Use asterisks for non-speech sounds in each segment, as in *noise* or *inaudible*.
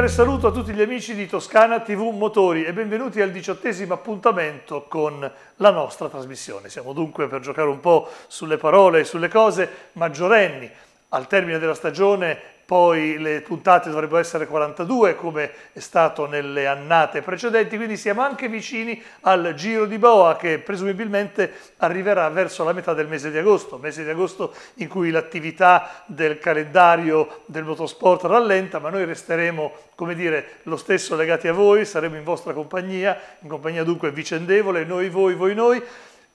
cordiale saluto a tutti gli amici di Toscana TV Motori e benvenuti al diciottesimo appuntamento con la nostra trasmissione. Siamo dunque per giocare un po' sulle parole e sulle cose maggiorenni. Al termine della stagione poi le puntate dovrebbero essere 42 come è stato nelle annate precedenti, quindi siamo anche vicini al Giro di Boa che presumibilmente arriverà verso la metà del mese di agosto, mese di agosto in cui l'attività del calendario del motorsport rallenta, ma noi resteremo, come dire, lo stesso legati a voi, saremo in vostra compagnia, in compagnia dunque vicendevole, noi voi, voi noi,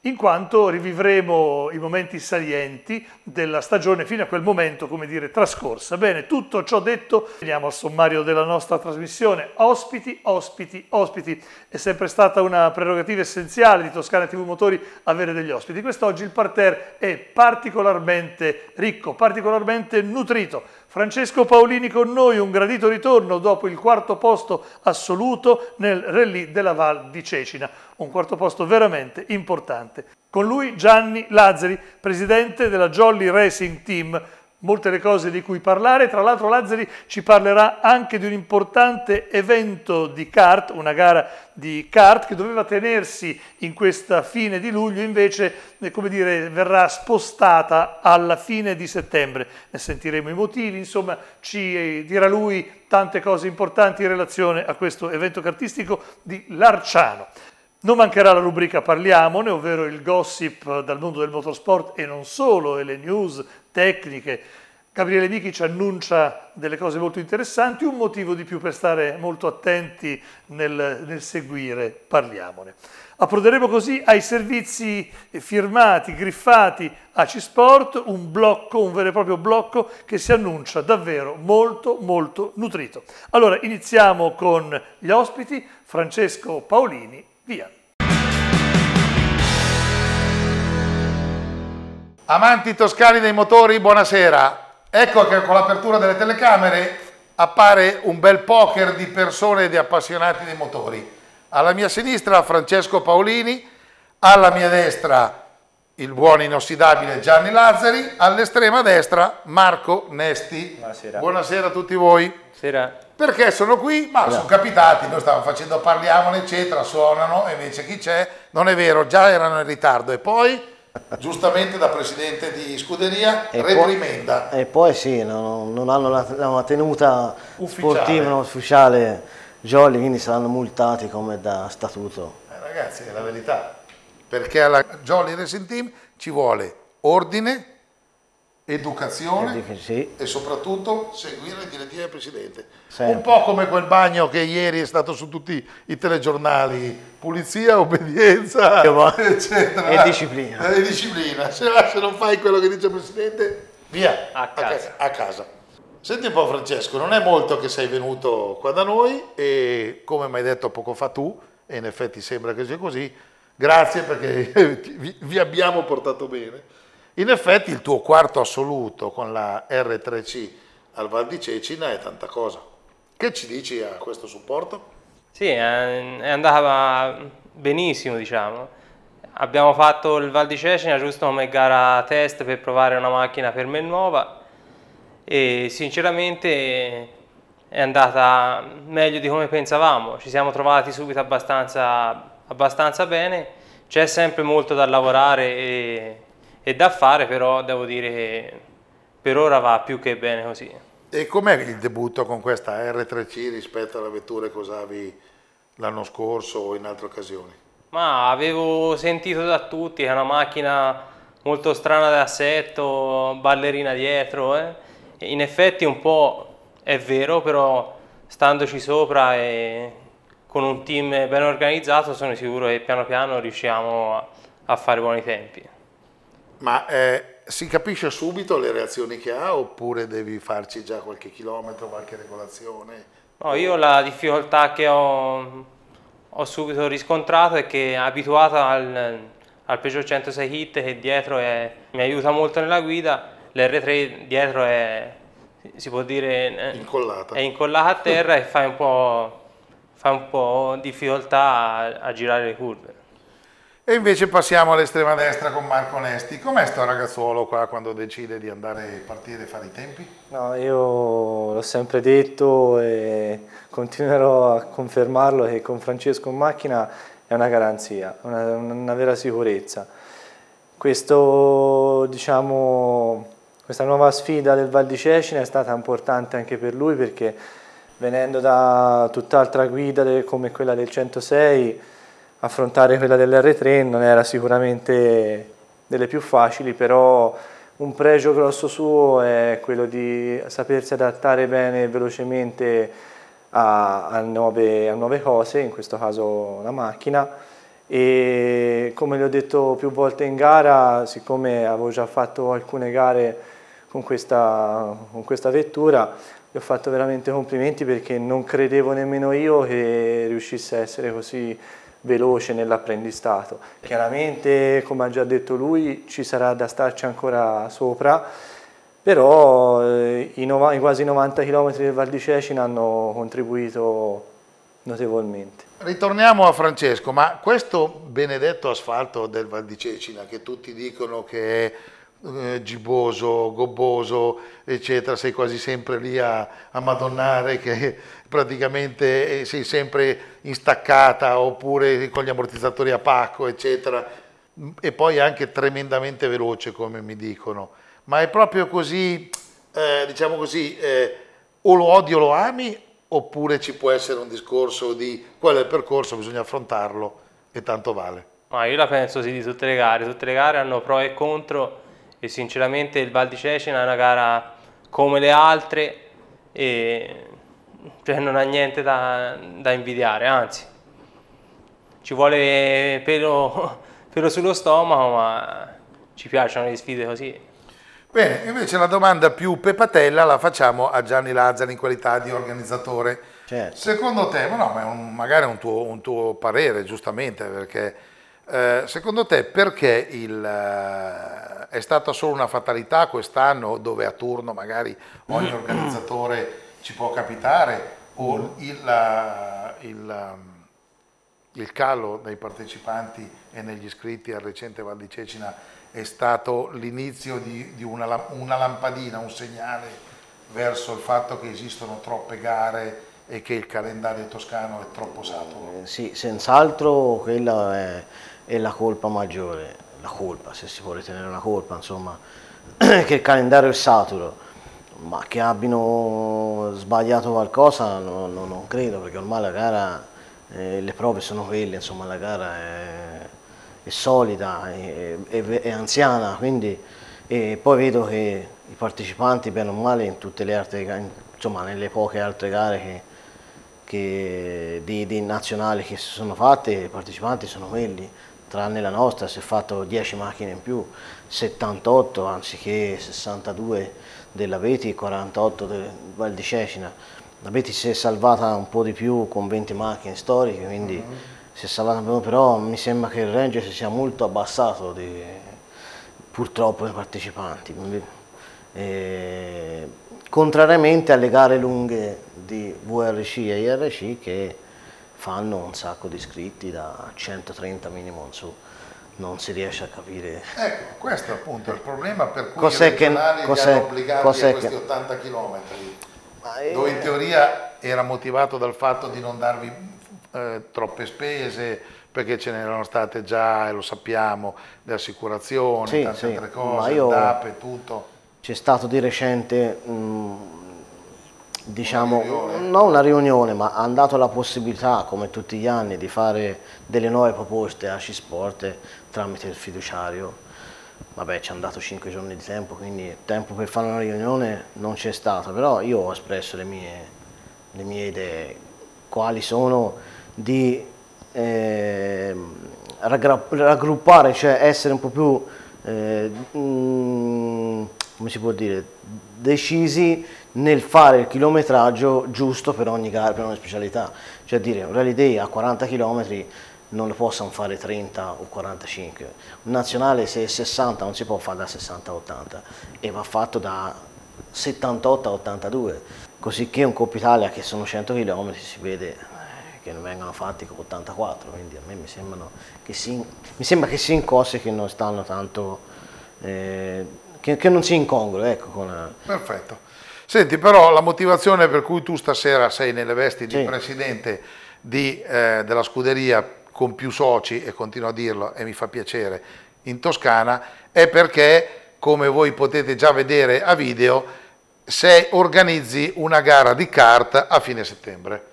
in quanto rivivremo i momenti salienti della stagione fino a quel momento, come dire, trascorsa. Bene, tutto ciò detto, veniamo al sommario della nostra trasmissione. Ospiti, ospiti, ospiti. È sempre stata una prerogativa essenziale di Toscana TV Motori avere degli ospiti. Quest'oggi il parterre è particolarmente ricco, particolarmente nutrito. Francesco Paolini con noi, un gradito ritorno dopo il quarto posto assoluto nel rally della Val di Cecina, un quarto posto veramente importante. Con lui Gianni Lazzari, presidente della Jolly Racing Team, molte le cose di cui parlare. Tra l'altro Lazzari ci parlerà anche di un importante evento di kart, una gara di kart che doveva tenersi in questa fine di luglio, invece eh, come dire, verrà spostata alla fine di settembre. Ne sentiremo i motivi, insomma ci eh, dirà lui tante cose importanti in relazione a questo evento cartistico di Larciano. Non mancherà la rubrica Parliamone, ovvero il gossip dal mondo del motorsport e non solo, e le news tecniche. Gabriele Michi ci annuncia delle cose molto interessanti, un motivo di più per stare molto attenti nel, nel seguire Parliamone. Approderemo così ai servizi firmati, griffati a C-Sport, un blocco, un vero e proprio blocco che si annuncia davvero molto molto nutrito. Allora iniziamo con gli ospiti, Francesco Paolini, via. Amanti toscani dei motori, buonasera. Ecco che con l'apertura delle telecamere appare un bel poker di persone e di appassionati dei motori. Alla mia sinistra Francesco Paolini, alla mia destra il buon inossidabile Gianni Lazzari, all'estrema destra Marco Nesti. Buonasera. Buonasera a tutti voi. Buonasera. Perché sono qui? Ma sono capitati, noi stavamo facendo parliamone eccetera, suonano e invece chi c'è? Non è vero, già erano in ritardo e poi giustamente da presidente di scuderia E reprimenda. Poi, e poi sì, non, non hanno la, la tenuta Ufficiale. sportiva non ufficiale Jolly, quindi saranno multati come da statuto. Eh, ragazzi, è la verità. Perché alla Jolly Racing Team ci vuole ordine, educazione E sì. e soprattutto seguire le direttive del presidente. Sempre. Un po' come quel bagno che ieri è stato su tutti i telegiornali, pulizia, obbedienza, eccetera. e disciplina. E disciplina. Se, non fai quello che dice il presidente, via, A casa. a casa. Senti un po' Francesco, non è molto che sei venuto qua da noi e come mi hai detto poco fa tu, e in effetti sembra che sia così, grazie perché *laughs* vi abbiamo portato bene. In effetti il tuo quarto assoluto con la R3C al Val di Cecina è tanta cosa. Che ci dici a questo supporto? Sì, è andata benissimo, diciamo. Abbiamo fatto il Val di Cecina giusto come gara test per provare una macchina per me nuova e sinceramente è andata meglio di come pensavamo. Ci siamo trovati subito abbastanza, abbastanza bene. C'è sempre molto da lavorare e, e da fare, però devo dire che per ora va più che bene così. E com'è il debutto con questa R3C rispetto alle vetture che usavi l'anno scorso o in altre occasioni? Ma avevo sentito da tutti che è una macchina molto strana d'assetto, ballerina dietro, eh. In effetti un po' è vero, però standoci sopra e con un team ben organizzato sono sicuro che piano piano riusciamo a fare buoni tempi. Ma eh, si capisce subito le reazioni che ha oppure devi farci già qualche chilometro, qualche regolazione? No, io la difficoltà che ho, ho subito riscontrato è che abituato al, al Peugeot 106 Hit che dietro è- mi aiuta molto nella guida, l'R3 dietro è, si può dire, eh, Incollata. è incollata a terra e fa un po', fa un po' difficoltà a, a girare le curve. E invece passiamo all'estrema destra con Marco Nesti. Com'è sto ragazzuolo qua quando decide di andare a partire e fare i tempi? No, io l'ho sempre detto e continuerò a confermarlo che con Francesco in macchina è una garanzia, una, una vera sicurezza. Questo, diciamo, questa nuova sfida del Val di Cecina è stata importante anche per lui perché venendo da tutt'altra guida come quella del 106 affrontare quella dell'R3 non era sicuramente delle più facili però un pregio grosso suo è quello di sapersi adattare bene e velocemente a, a, nuove, a nuove cose, in questo caso la macchina. E come le ho detto più volte in gara, siccome avevo già fatto alcune gare con questa, con questa vettura, gli ho fatto veramente complimenti perché non credevo nemmeno io che riuscisse a essere così veloce nell'apprendistato. Chiaramente, come ha già detto lui, ci sarà da starci ancora sopra, però eh, i, i, quasi 90 km del Val di Cecina hanno contribuito notevolmente. Ritorniamo a Francesco, ma questo benedetto asfalto del Val di Cecina, che tutti dicono che è eh, gibboso, gobboso, eccetera, sei quasi sempre lì a, a madonnare che *laughs* praticamente eh, sei sempre in staccata oppure con gli ammortizzatori a pacco, eccetera, e poi anche tremendamente veloce come mi dicono. Ma è proprio così, eh, diciamo così, eh, o lo odi o lo ami oppure ci può essere un discorso di qual è il percorso, bisogna affrontarlo e tanto vale. Ma io la penso sì di tutte le gare, tutte le gare hanno pro e contro e sinceramente il Val di Cecina è una gara come le altre e cioè non ha niente da, da invidiare, anzi ci vuole pelo, *laughs* pelo sullo stomaco ma ci piacciono le sfide così. Bene, invece la domanda più pepatella la facciamo a Gianni Lazzari in qualità di organizzatore. Certo. Secondo te, ma no, ma è un, magari un tuo, un tuo parere, giustamente, perché eh, secondo te perché il, eh, è stata solo una fatalità quest'anno dove a turno magari ogni organizzatore ci può capitare o il, il, il calo dei partecipanti e negli iscritti al recente Val di Cecina è stato l'inizio di, di una, una lampadina, un segnale verso il fatto che esistono troppe gare e che il calendario toscano è troppo saturo? Eh, sì, senz'altro quella è, è, la colpa maggiore, la colpa, se si vuole tenere una colpa, insomma, *clears throat* che il calendario è saturo, ma che abbiano sbagliato qualcosa no, no, non credo, perché ormai la gara, eh, le prove sono quelle, insomma la gara è, è solida, è, è, anziana, quindi e poi vedo che i partecipanti, bene o male, in tutte le altre, insomma nelle poche altre gare che che, di, di, nazionali che si sono fatte, i partecipanti sono quelli, tranne la nostra, si è fatto 10 macchine in più, 78 anziché 62 della Beti e 48 del Val di Cecina. La Beti si è salvata un po' di più con 20 macchine storiche, quindi mhm. -huh. si è salvata un po', però mi sembra che il range si sia molto abbassato di, purtroppo dei partecipanti. E, contrariamente alle gare lunghe di VRC e IRC che fanno un sacco di iscritti da 130 minimo in su. Non si riesce a capire. Ecco questo è appunto il problema per cui cos'è i regionali che, cos'è, obbligati a questi che... 80 km dove in teoria era motivato dal fatto di non darvi eh, troppe spese perché ce n'erano state già, e lo sappiamo, le assicurazioni, sì, tante sì, altre cose, io... DAP e tutto. c'è stato di recente, mh, mm, diciamo, una non una riunione, ma hanno dato la possibilità, come tutti gli anni, di fare delle nuove proposte a C-Sport tramite il fiduciario. Vabbè, ci hanno dato 5 giorni di tempo, quindi tempo per fare una riunione non c'è stato, però io ho espresso le mie, le mie idee, quali sono di eh, raggruppare, cioè essere un po' più... Eh, mh, mm, come si può dire, decisi nel fare il chilometraggio giusto per ogni gara, per ogni specialità. Cioè dire un rally day a 40 km non lo possono fare 30 o 45. Un nazionale se è 60 non si può fare da 60 a 80 e va fatto da 78 a 82. Così che un Coppa Italia che sono 100 km si vede eh, che ne vengono fatti con 84, quindi a me mi, che si, mi sembra che siano cose che non stanno tanto... Eh, che, che non sia incongruo. Ecco, con... Perfetto. Senti, però la motivazione per cui tu stasera sei nelle vesti di Sì. presidente di, eh, della scuderia con più soci, e continuo a dirlo e mi fa piacere, in Toscana, è perché, come voi potete già vedere a video, se organizzi una gara di kart a fine settembre.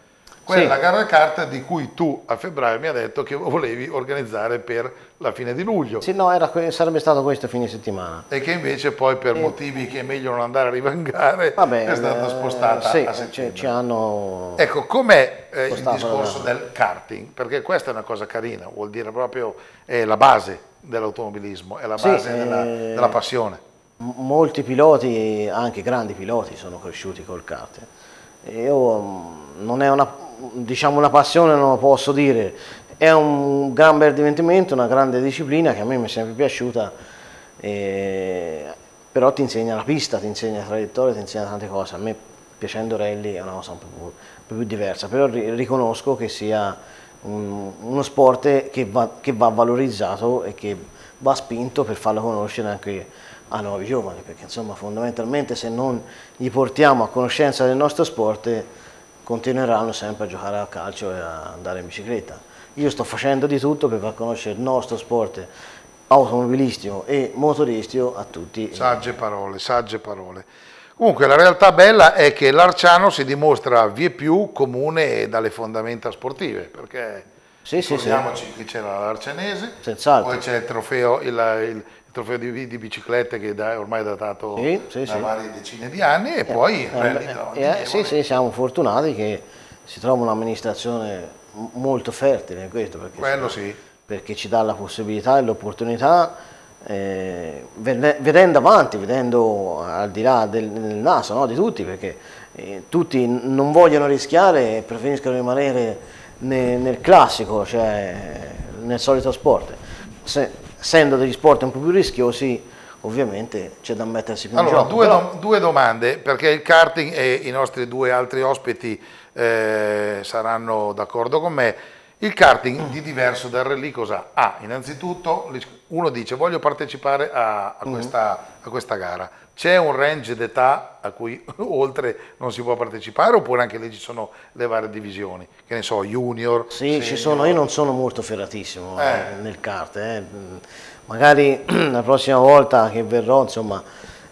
Quella Sì. la gara di kart di cui tu a febbraio mi hai detto che volevi organizzare per la fine di luglio Sì, no, era sarebbe stato questo fine settimana. e che invece poi per motivi che è meglio non andare a rivangare Vabbè, è stata eh, spostata sì, a settembre. ci hanno... Ecco, com'è eh, il discorso da- del karting? Perché questa è una cosa carina, vuol dire proprio è la base dell'automobilismo, è la Sì, base della, eh, della passione. Molti piloti, anche grandi piloti, sono cresciuti col kart. E Io mm, non è una, diciamo una passione, non lo posso dire, è un gran bel divertimento, una grande disciplina che a me mi è sempre piaciuta, e- però ti insegna la pista, ti insegna traiettoria, ti insegna tante cose. A me piacendo rally è una cosa un po' più, po' più diversa, però ri- riconosco che sia un- uno sport che va, che va valorizzato e che va spinto per farlo conoscere anche a nuovi giovani, perché insomma fondamentalmente se non gli portiamo a conoscenza del nostro sport continueranno sempre a giocare a calcio e a andare in bicicletta. Io sto facendo di tutto per far conoscere il nostro sport automobilistico e motoristico a tutti. Sagge parole, sagge parole. Comunque la realtà bella è che l'Arciano si dimostra vie più comune dalle fondamenta sportive, perché Sì, sì, sì. ricordiamoci che c'era l'Arcianese, poi c'è il trofeo, il, il- trofeo di, di biciclette che da- ormai è datato Sì, sì, da sì. varie decine di anni e poi Eh, beh, da eh, Nivole. sì, sì, siamo fortunati che si trova un'amministrazione molto fertile in questo, perché, sì. perché ci dà la possibilità e l'opportunità, eh, vede- vedendo avanti, vedendo al di là del, del naso no, di tutti, perché eh, tutti non vogliono rischiare e preferiscono rimanere ne- nel classico, cioè nel solito sport. Se- essendo degli sport un po' più rischiosi, ovviamente c'è da mettersi più in Allora, gioco. due, però- due domande, perché il karting e i nostri due altri ospiti eh, saranno d'accordo con me. Il karting di diverso dal rally cosa ha? Innanzitutto uno dice voglio partecipare a, a questa, a questa gara. C'è un range d'età a cui *laughs* oltre non si può partecipare oppure anche lì ci sono le varie divisioni? Che ne so, junior? Sì, ci senior? sono, io non sono molto ferratissimo Eh. eh, nel kart, eh. Mm, magari *clears throat* la prossima volta che verrò, insomma,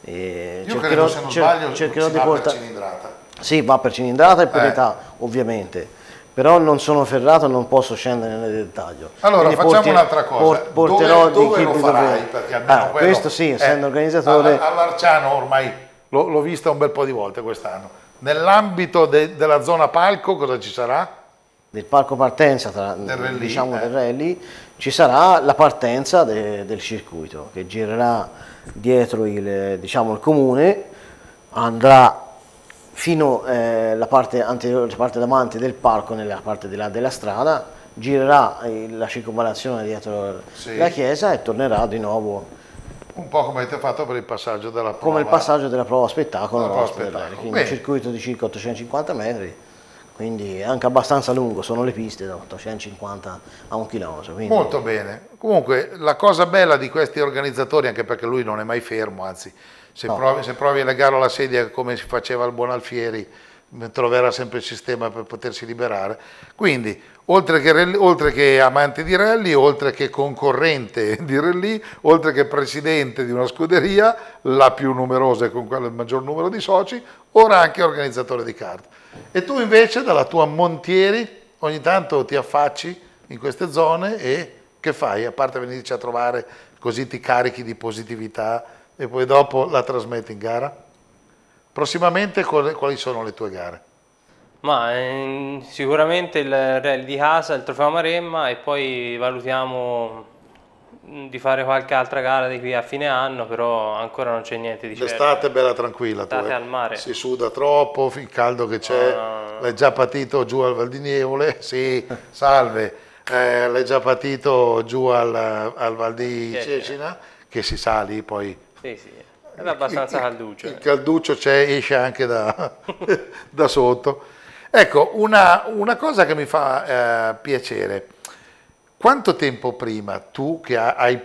eh, cercherò, credo se non cer- sbaglio cercherò di portare... Sì, va per cilindrata e per Eh. età, ovviamente, però non sono ferrato e non posso scendere nel dettaglio. Allora, Quindi facciamo porti- un'altra cosa. por- porterò dove, dove lo farai? Perché almeno Ah, quello- questo sì, essendo eh, organizzatore... alla- All'Arciano ormai l'ho, l'ho vista un bel po' di volte quest'anno. Nell'ambito de- della zona palco cosa ci sarà? del parco partenza tra, Del rally, diciamo, eh. del rally, ci sarà la partenza de- del circuito che girerà dietro il, diciamo, il comune, andrà fino eh, la parte anteriore, la parte davanti del parco, nella parte di là della strada, girerà eh, la circonvallazione dietro Sì. la chiesa e tornerà di nuovo Un po' come avete fatto per il passaggio della prova. come il passaggio della prova spettacolo, La prova spettacolo. quindi un Bene. circuito di circa 850 metri, quindi anche abbastanza lungo, sono le piste da 850 a un chilometro. quindi- Molto bene. Comunque la cosa bella di questi organizzatori, anche perché lui non è mai fermo, anzi se, No. provi, se provi a legarlo alla sedia come si faceva il buon Alfieri, troverà sempre il sistema per potersi liberare. Quindi, oltre che, oltre che amante di rally, oltre che concorrente *laughs* di rally, oltre che presidente di una scuderia, la più numerosa e con quella il maggior numero di soci, ora anche organizzatore di kart. E tu invece, dalla tua Montieri, ogni tanto ti affacci in queste zone e che fai? A parte venirci a trovare così ti carichi di positività e poi dopo la trasmetti in gara? Prossimamente quali sono le tue gare? Ma ehm, sicuramente il rally di casa, il trofeo Maremma e poi valutiamo mh, di fare qualche altra gara di qui a fine anno, però ancora non c'è niente di certo. L'estate è bella tranquilla. tu, eh. al mare. Si suda troppo, il caldo che c'è, no. l'hai già patito giù al Val di Nievole? *laughs* Sì, salve, Eh, l'hai già patito giù al, al Val di Cecina. Cecina, che si sa lì poi. Sì, sì, è abbastanza il, calduccio. Il calduccio c'è, esce anche da, *laughs* da sotto. Ecco, una, una cosa che mi fa eh, piacere, quanto tempo prima tu che ha- hai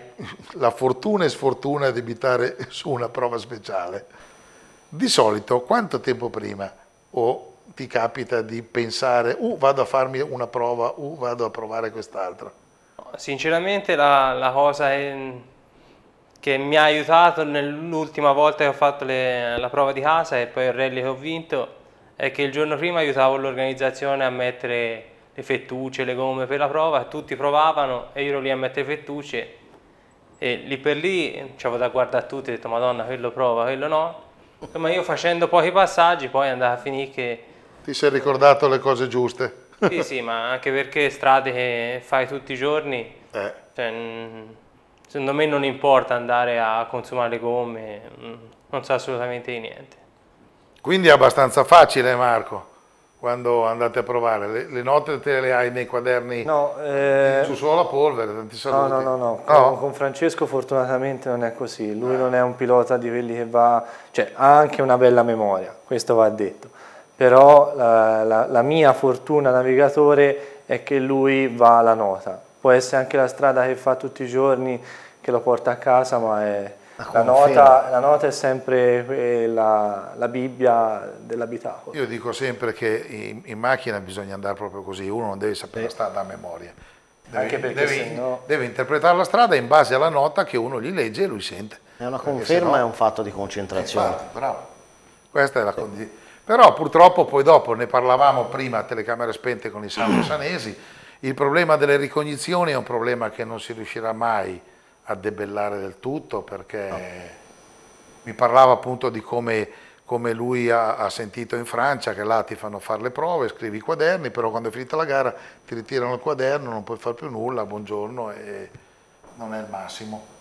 la fortuna e sfortuna di abitare su una prova speciale, Di solito quanto tempo prima o ti capita di pensare, uh, vado a farmi una prova, uh, vado a provare quest'altra? Sinceramente la, la cosa è, che mi ha aiutato nell'ultima volta che ho fatto le, la prova di casa e poi il rally che ho vinto è che il giorno prima aiutavo l'organizzazione a mettere le fettucce, le gomme per la prova, tutti provavano e io ero lì a mettere fettucce e lì per lì c'avevo da guardare a tutti, ho detto madonna quello prova, quello no, ma io facendo pochi passaggi poi andava a finire che... Ti sei ricordato le cose giuste? Sì, sì, ma anche perché strade che fai tutti i giorni, Eh. cioè, secondo me non importa andare a consumare le gomme, mm, non sa assolutamente di niente. Quindi è abbastanza facile Marco, quando andate a provare. Le, le note te le hai nei quaderni No, eh, su solo la polvere, tanti no, saluti. no, no, no. Con, con Francesco fortunatamente non è così. Lui non è un pilota di quelli che va... cioè ha anche una bella memoria, questo va detto. Però la, la- la mia fortuna navigatore è che lui va alla nota. Può essere anche la strada che fa tutti i giorni che lo porta a casa, ma è... La nota, la nota è sempre eh, la, la Bibbia dell'abitacolo. Io dico sempre che in, in macchina bisogna andare proprio così, uno non deve sapere la strada a memoria. Deve, Anche perché deve, sennò- deve interpretare la strada in base alla nota che uno gli legge e lui sente. È una conferma sennò- e un fatto di concentrazione. Infatti, bravo. Questa è la condizione. Però purtroppo poi dopo, ne parlavamo prima a telecamere spente con i Sandro *clears throat* Sanesi, il problema delle ricognizioni è un problema che non si riuscirà mai a debellare del tutto perché mi parlava appunto di come, come lui ha, ha sentito in Francia che là ti fanno fare le prove, scrivi i quaderni, però quando è finita la gara ti ritirano il quaderno, non puoi fare più nulla, buongiorno e non è il massimo.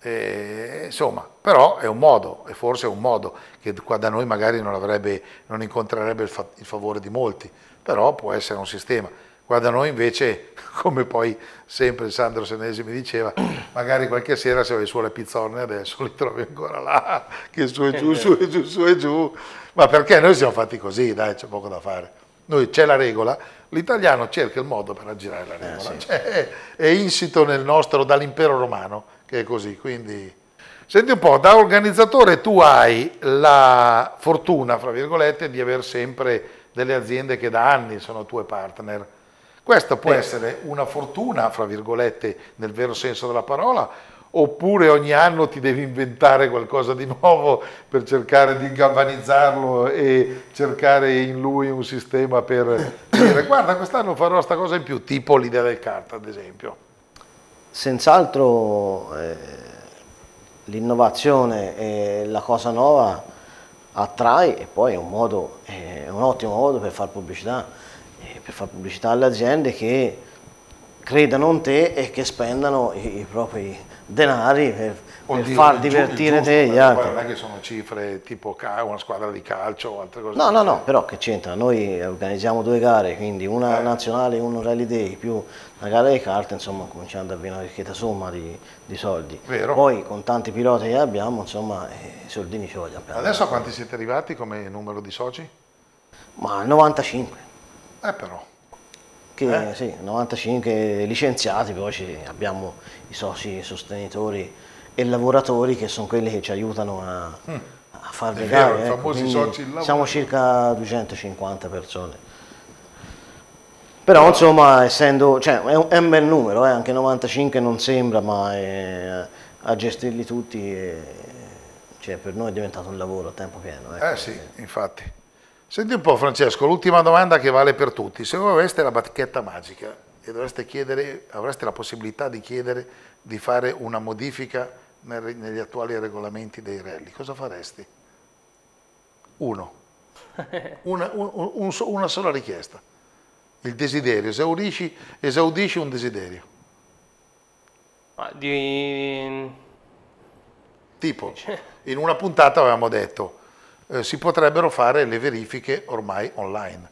E, insomma, però è un modo, e forse è un modo che qua da noi magari non, avrebbe, non incontrerebbe il, fa- il favore di molti, però può essere un sistema. Da noi invece, *laughs* come poi sempre Sandro Senesi mi diceva, *clears throat* magari qualche sera se vai su alle pizzorne adesso li trovi ancora là, *laughs* che su e giù, su e giù, su e giù. Ma perché noi siamo fatti così, dai, c'è poco da fare. Noi c'è la regola, l'italiano cerca il modo per aggirare la regola, Cioè, è, è insito nel nostro, dall'impero romano, che è così, quindi... Senti un po', da organizzatore tu hai la fortuna, fra virgolette, di avere sempre delle aziende che da anni sono tue partner. Questa può essere una fortuna, fra virgolette, nel vero senso della parola, oppure ogni anno ti devi inventare qualcosa di *laughs* nuovo per cercare di galvanizzarlo e cercare in lui un sistema per *coughs* dire guarda quest'anno farò sta cosa in più, tipo l'idea del kart ad esempio. Senz'altro eh, l'innovazione e la cosa nuova attrae e poi è un, modo, è un ottimo modo per fare pubblicità, per fare pubblicità alle aziende che credano in te e che spendano i, i propri denari per, per far divertire giusto, te gli altri. Non è che sono cifre tipo una squadra di calcio o altre cose. No, no, no, però che c'entra? Noi organizziamo due gare, quindi una Eh. nazionale e una rally day più una gara di carte, insomma cominciando ad avere una ricchetta somma di, di soldi. Vero. Poi con tanti piloti che abbiamo, insomma, eh, i soldini ci vogliono. Adesso a quanti siete arrivati come numero di soci? Ma 95, Eh però, che, Eh. sì, 95 licenziati, poi ci- abbiamo i soci sostenitori e lavoratori che sono quelli che ci aiutano a, a Mm. È vero, gare. i ecco. Siamo circa 250 persone. Però insomma, essendo, cioè, è, un, è un bel numero, eh, anche 95 non sembra, ma eh, a gestirli tutti eh, cioè, per noi è diventato un lavoro a tempo pieno. ecco. eh sì, infatti. Senti un po' Francesco, l'ultima domanda che vale per tutti. Se voi aveste la bacchetta magica e dovreste chiedere, avreste la possibilità di chiedere di fare una modifica nel- negli attuali regolamenti dei rally, cosa faresti? Uno. *laughs* Una, un- un- una sola richiesta. Il desiderio, esaurisci, esaudisci un desiderio. Ma di... Tipo, in una puntata avevamo detto, eh, si potrebbero fare le verifiche ormai online.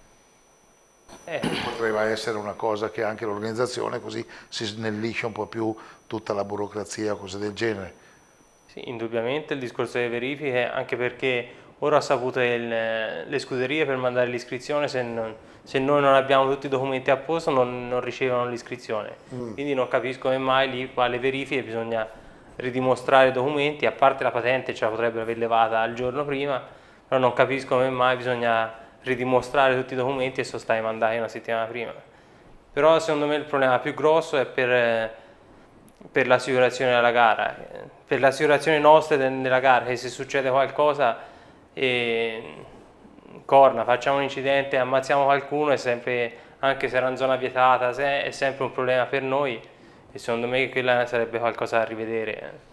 eh, Potrebbe essere una cosa che anche l'organizzazione così si snellisce un po' più tutta la burocrazia o cose del genere. Sì, indubbiamente il discorso delle verifiche, anche perché ora che il- le scuderie per mandare l'iscrizione, se, se noi non abbiamo tutti i documenti a posto, non, non ricevono l'iscrizione. Quindi non capisco come mai lì qua verifiche bisogna ridimostrare i documenti, a parte la patente ce la potrebbero aver levata il giorno prima, Però non capisco come mai bisogna ridimostrare tutti i documenti e sono stati mandati una settimana prima. Però secondo me il problema più grosso è per, per l'assicurazione della gara, per l'assicurazione nostra della gara, che se succede qualcosa, eh, corna, facciamo un incidente, ammazziamo qualcuno, è sempre, anche se era in zona vietata, è sempre un problema per noi e secondo me quella sarebbe qualcosa da rivedere.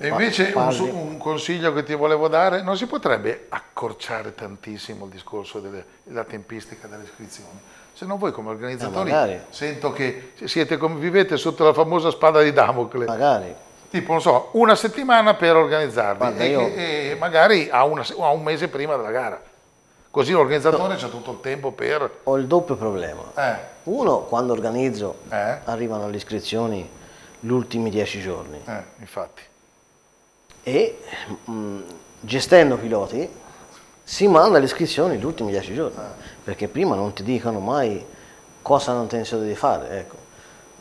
E invece un, un, consiglio che ti volevo dare, non si potrebbe accorciare tantissimo il discorso della tempistica delle iscrizioni? Se no voi come organizzatori eh, sento che siete come vivete sotto la famosa spada di Damocle. Magari. Tipo, non so, una settimana per organizzarvi e, io... e, magari a, una, a, un mese prima della gara. Così l'organizzatore c'è tutto il tempo per... Ho il doppio problema. Eh. Uno, quando organizzo, eh. arrivano le iscrizioni gli ultimi dieci giorni. Eh, infatti e mh, mm, gestendo piloti si manda le iscrizioni gli ultimi dieci giorni, perché prima non ti dicono mai cosa hanno intenzione di fare. Ecco.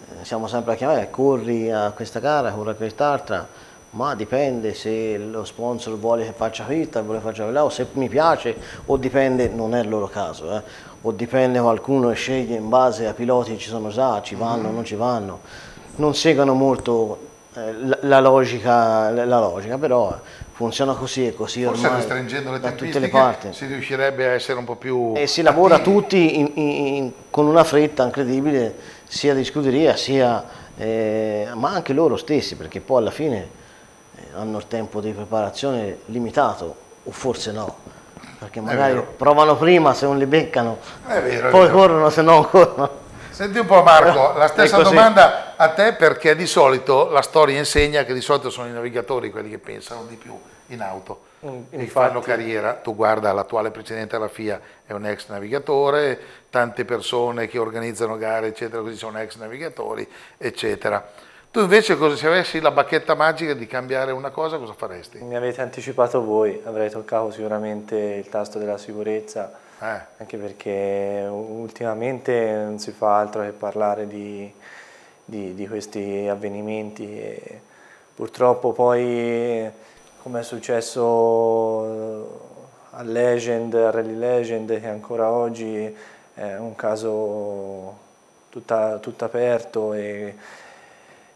Eh, siamo sempre a chiamare, corri a questa gara, corri a quest'altra, ma dipende se lo sponsor vuole che faccia questa, vuole che faccia quella, o se mi piace, o dipende, non è il loro caso, eh, o dipende qualcuno sceglie in base a piloti che ci sono già, ci vanno, o mm -hmm. non ci vanno. Non seguono molto la, la, logica, la, logica, però funziona così e così Forse ormai restringendo le da tutte le parti. si riuscirebbe a essere un po' più E si lavora tutti in, in, con una fretta incredibile, sia di scuderia, sia, eh, ma anche loro stessi, perché poi alla fine eh, hanno il tempo di preparazione limitato, o forse no, perché magari provano prima se non li beccano, vero, poi corrono se non corrono. Senti un po' Marco, *laughs* la stessa domanda a te perché di solito la storia insegna che di solito sono i navigatori quelli che pensano di più in auto mm, e fanno carriera. Tu guarda l'attuale presidente della FIA è un ex navigatore, tante persone che organizzano gare eccetera così sono ex navigatori eccetera. Tu invece se avessi la bacchetta magica di cambiare una cosa cosa faresti? Mi avete anticipato voi, avrei toccato sicuramente il tasto della sicurezza eh. anche perché ultimamente non si fa altro che parlare di, di, di questi avvenimenti e purtroppo poi come è successo a Legend, a Rally Legend che ancora oggi è un caso tutto aperto e,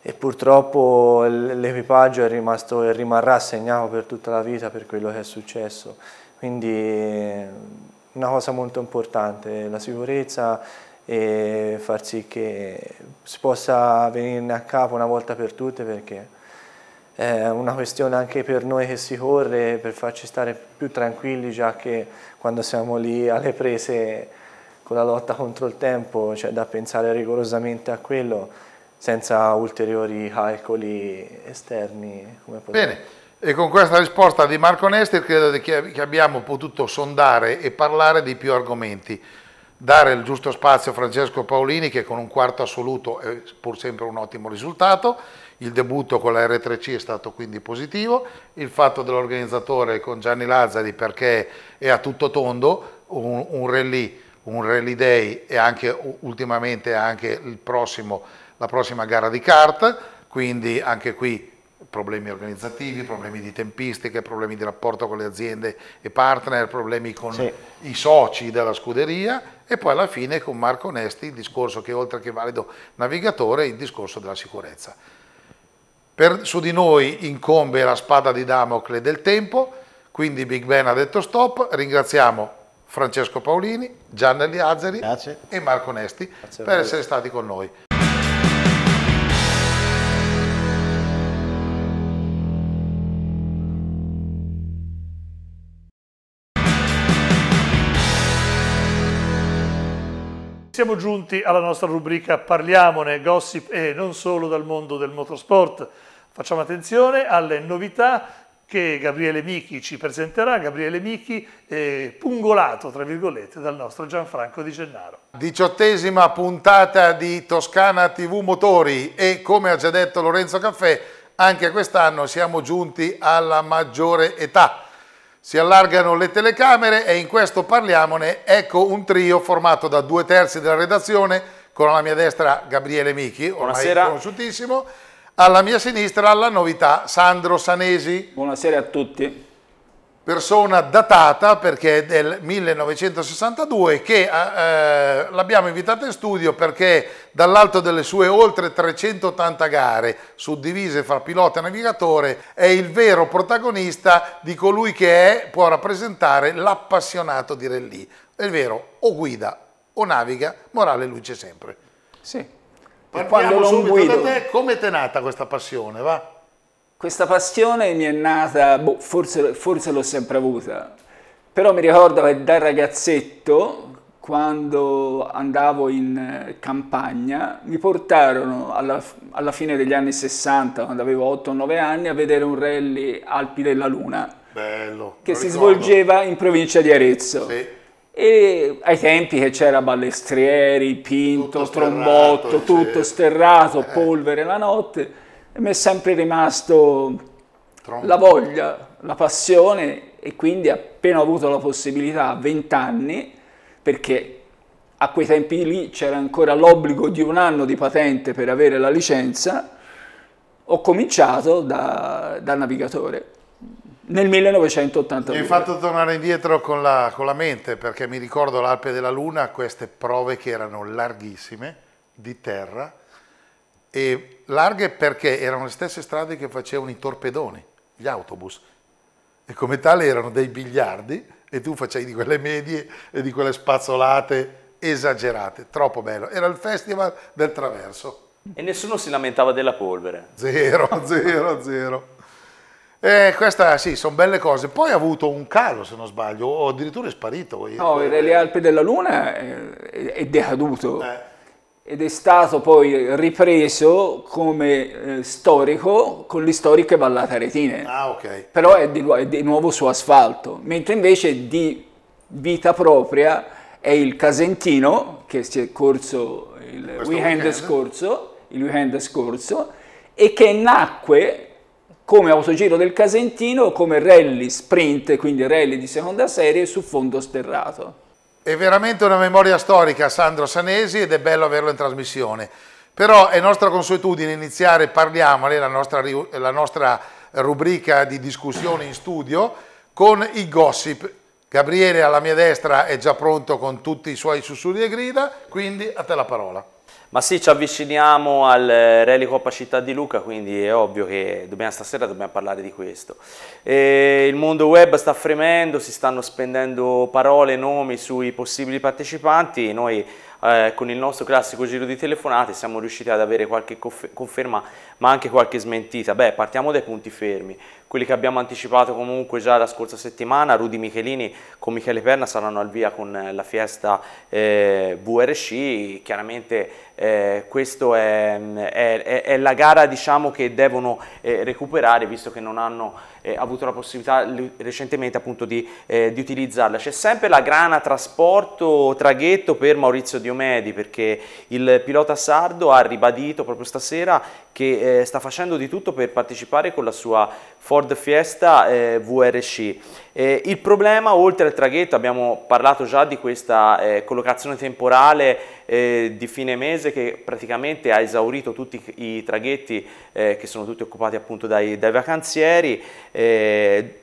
e purtroppo l'equipaggio è rimasto e rimarrà segnato per tutta la vita per quello che è successo. Quindi una cosa molto importante, la sicurezza e far sì che si possa venirne a capo una volta per tutte perché è una questione anche per noi che si corre per farci stare più tranquilli già che quando siamo lì alle prese con la lotta contro il tempo c'è da pensare rigorosamente a quello senza ulteriori calcoli esterni. Bene. E con questa risposta di Marco Nesti credo che abbiamo potuto sondare e parlare di più argomenti. Dare il giusto spazio a Francesco Paolini che con un quarto assoluto è pur sempre un ottimo risultato, il debutto con la R3C è stato quindi positivo, il fatto dell'organizzatore con Gianni Lazzari perché è a tutto tondo, un, un rally, un rally day e anche ultimamente anche prossimo, la prossima gara di kart, quindi anche qui problemi organizzativi, problemi di tempistiche, problemi di rapporto con le aziende e partner, problemi con sì. i soci della scuderia e poi alla fine con Marco Onesti il discorso che oltre che valido navigatore il discorso della sicurezza. Per, su di noi incombe la spada di Damocle del tempo, quindi Big Ben ha detto stop, ringraziamo Francesco Paolini, Gianni Azzeri Grazie. e Marco Onesti Grazie per essere stati con noi. Siamo giunti alla nostra rubrica Parliamone, gossip e non solo dal mondo del motorsport. Facciamo attenzione alle novità che Gabriele Michi ci presenterà. Gabriele Michi è pungolato, tra virgolette, dal nostro Gianfranco Di Gennaro. Diciottesima puntata di Toscana TV Motori e come ha già detto Lorenzo Caffè, anche quest'anno siamo giunti alla maggiore età si allargano le telecamere e in questo parliamone. Ecco un trio formato da due terzi della redazione, con alla mia destra Gabriele Michi, ormai Buonasera. conosciutissimo, alla mia sinistra la novità Sandro Sanesi. Buonasera a tutti. Persona datata perché è del 1962 che eh, l'abbiamo invitata in studio perché dall'alto delle sue oltre 380 gare suddivise fra pilota e navigatore è il vero protagonista di colui che è, può rappresentare l'appassionato di rally. È vero, o guida o naviga, morale lui c'è sempre. Sì. Partiamo subito da te, come è nata questa passione, va? Questa passione mi è nata, boh, forse, forse l'ho sempre avuta, però mi ricordo che da ragazzetto, quando andavo in eh, campagna, mi portarono alla, alla fine degli anni 60, quando avevo 8-9 anni, a vedere un rally Alpi della Luna. Bello. Che si ricordo. svolgeva in provincia di Arezzo. Sì. E ai tempi che c'era Ballestrieri, Pinto, tutto Trombotto, sterrato, tutto sterrato, eh. polvere la notte mi è sempre rimasto Tronco. la voglia, la passione e quindi appena ho avuto la possibilità a 20 anni, perché a quei tempi lì c'era ancora l'obbligo di un anno di patente per avere la licenza, ho cominciato da, da navigatore nel 1982. Mi hai fatto tornare indietro con la, con la mente perché mi ricordo l'Alpe della Luna, queste prove che erano larghissime di terra e larghe perché erano le stesse strade che facevano i torpedoni, gli autobus, e come tale erano dei biliardi e tu facevi di quelle medie e di quelle spazzolate esagerate, troppo bello. Era il festival del traverso. E nessuno si lamentava della polvere. Zero, *laughs* zero, zero. Eh, queste sì, sono belle cose. Poi ha avuto un calo, se non sbaglio, o addirittura è sparito. No, le Alpi della Luna è, è decaduto. Eh ed è stato poi ripreso come eh, storico con le storiche vallate aretine. Ah, ok. Però è di, è di, nuovo su asfalto, mentre invece di vita propria è il Casentino, che si è corso il weekend, weekend. Scorso, il weekend scorso, e che nacque come autogiro del Casentino, come rally sprint, quindi rally di seconda serie su fondo sterrato. È veramente una memoria storica Sandro Sanesi ed è bello averlo in trasmissione. Però è nostra consuetudine iniziare, parliamo, la nostra, la nostra rubrica di discussione in studio, con i gossip. Gabriele alla mia destra è già pronto con tutti i suoi sussurri e grida, quindi a te la parola. Ma sì, ci avviciniamo al Rally Coppa Città di Luca, quindi è ovvio che dobbiamo, stasera dobbiamo parlare di questo. E il mondo web sta fremendo, si stanno spendendo parole nomi sui possibili partecipanti, noi eh, con il nostro classico giro di telefonate siamo riusciti ad avere qualche conferma ma anche qualche smentita. Beh, partiamo dai punti fermi. Quelli che abbiamo anticipato comunque già la scorsa settimana, Rudy Michelini con Michele Perna saranno al via con la fiesta eh, VRC, chiaramente eh, questa è, è, è, la gara diciamo, che devono eh, recuperare visto che non hanno eh, avuto la possibilità recentemente appunto di, eh, di utilizzarla. C'è sempre la grana trasporto traghetto per Maurizio Diomedi perché il pilota sardo ha ribadito proprio stasera che eh, sta facendo di tutto per partecipare con la sua Ford Fiesta eh, VRC. Eh, il problema, oltre al traghetto, abbiamo parlato già di questa eh, collocazione temporale eh, di fine mese che praticamente ha esaurito tutti i traghetti eh, che sono tutti occupati appunto dai, dai vacanzieri.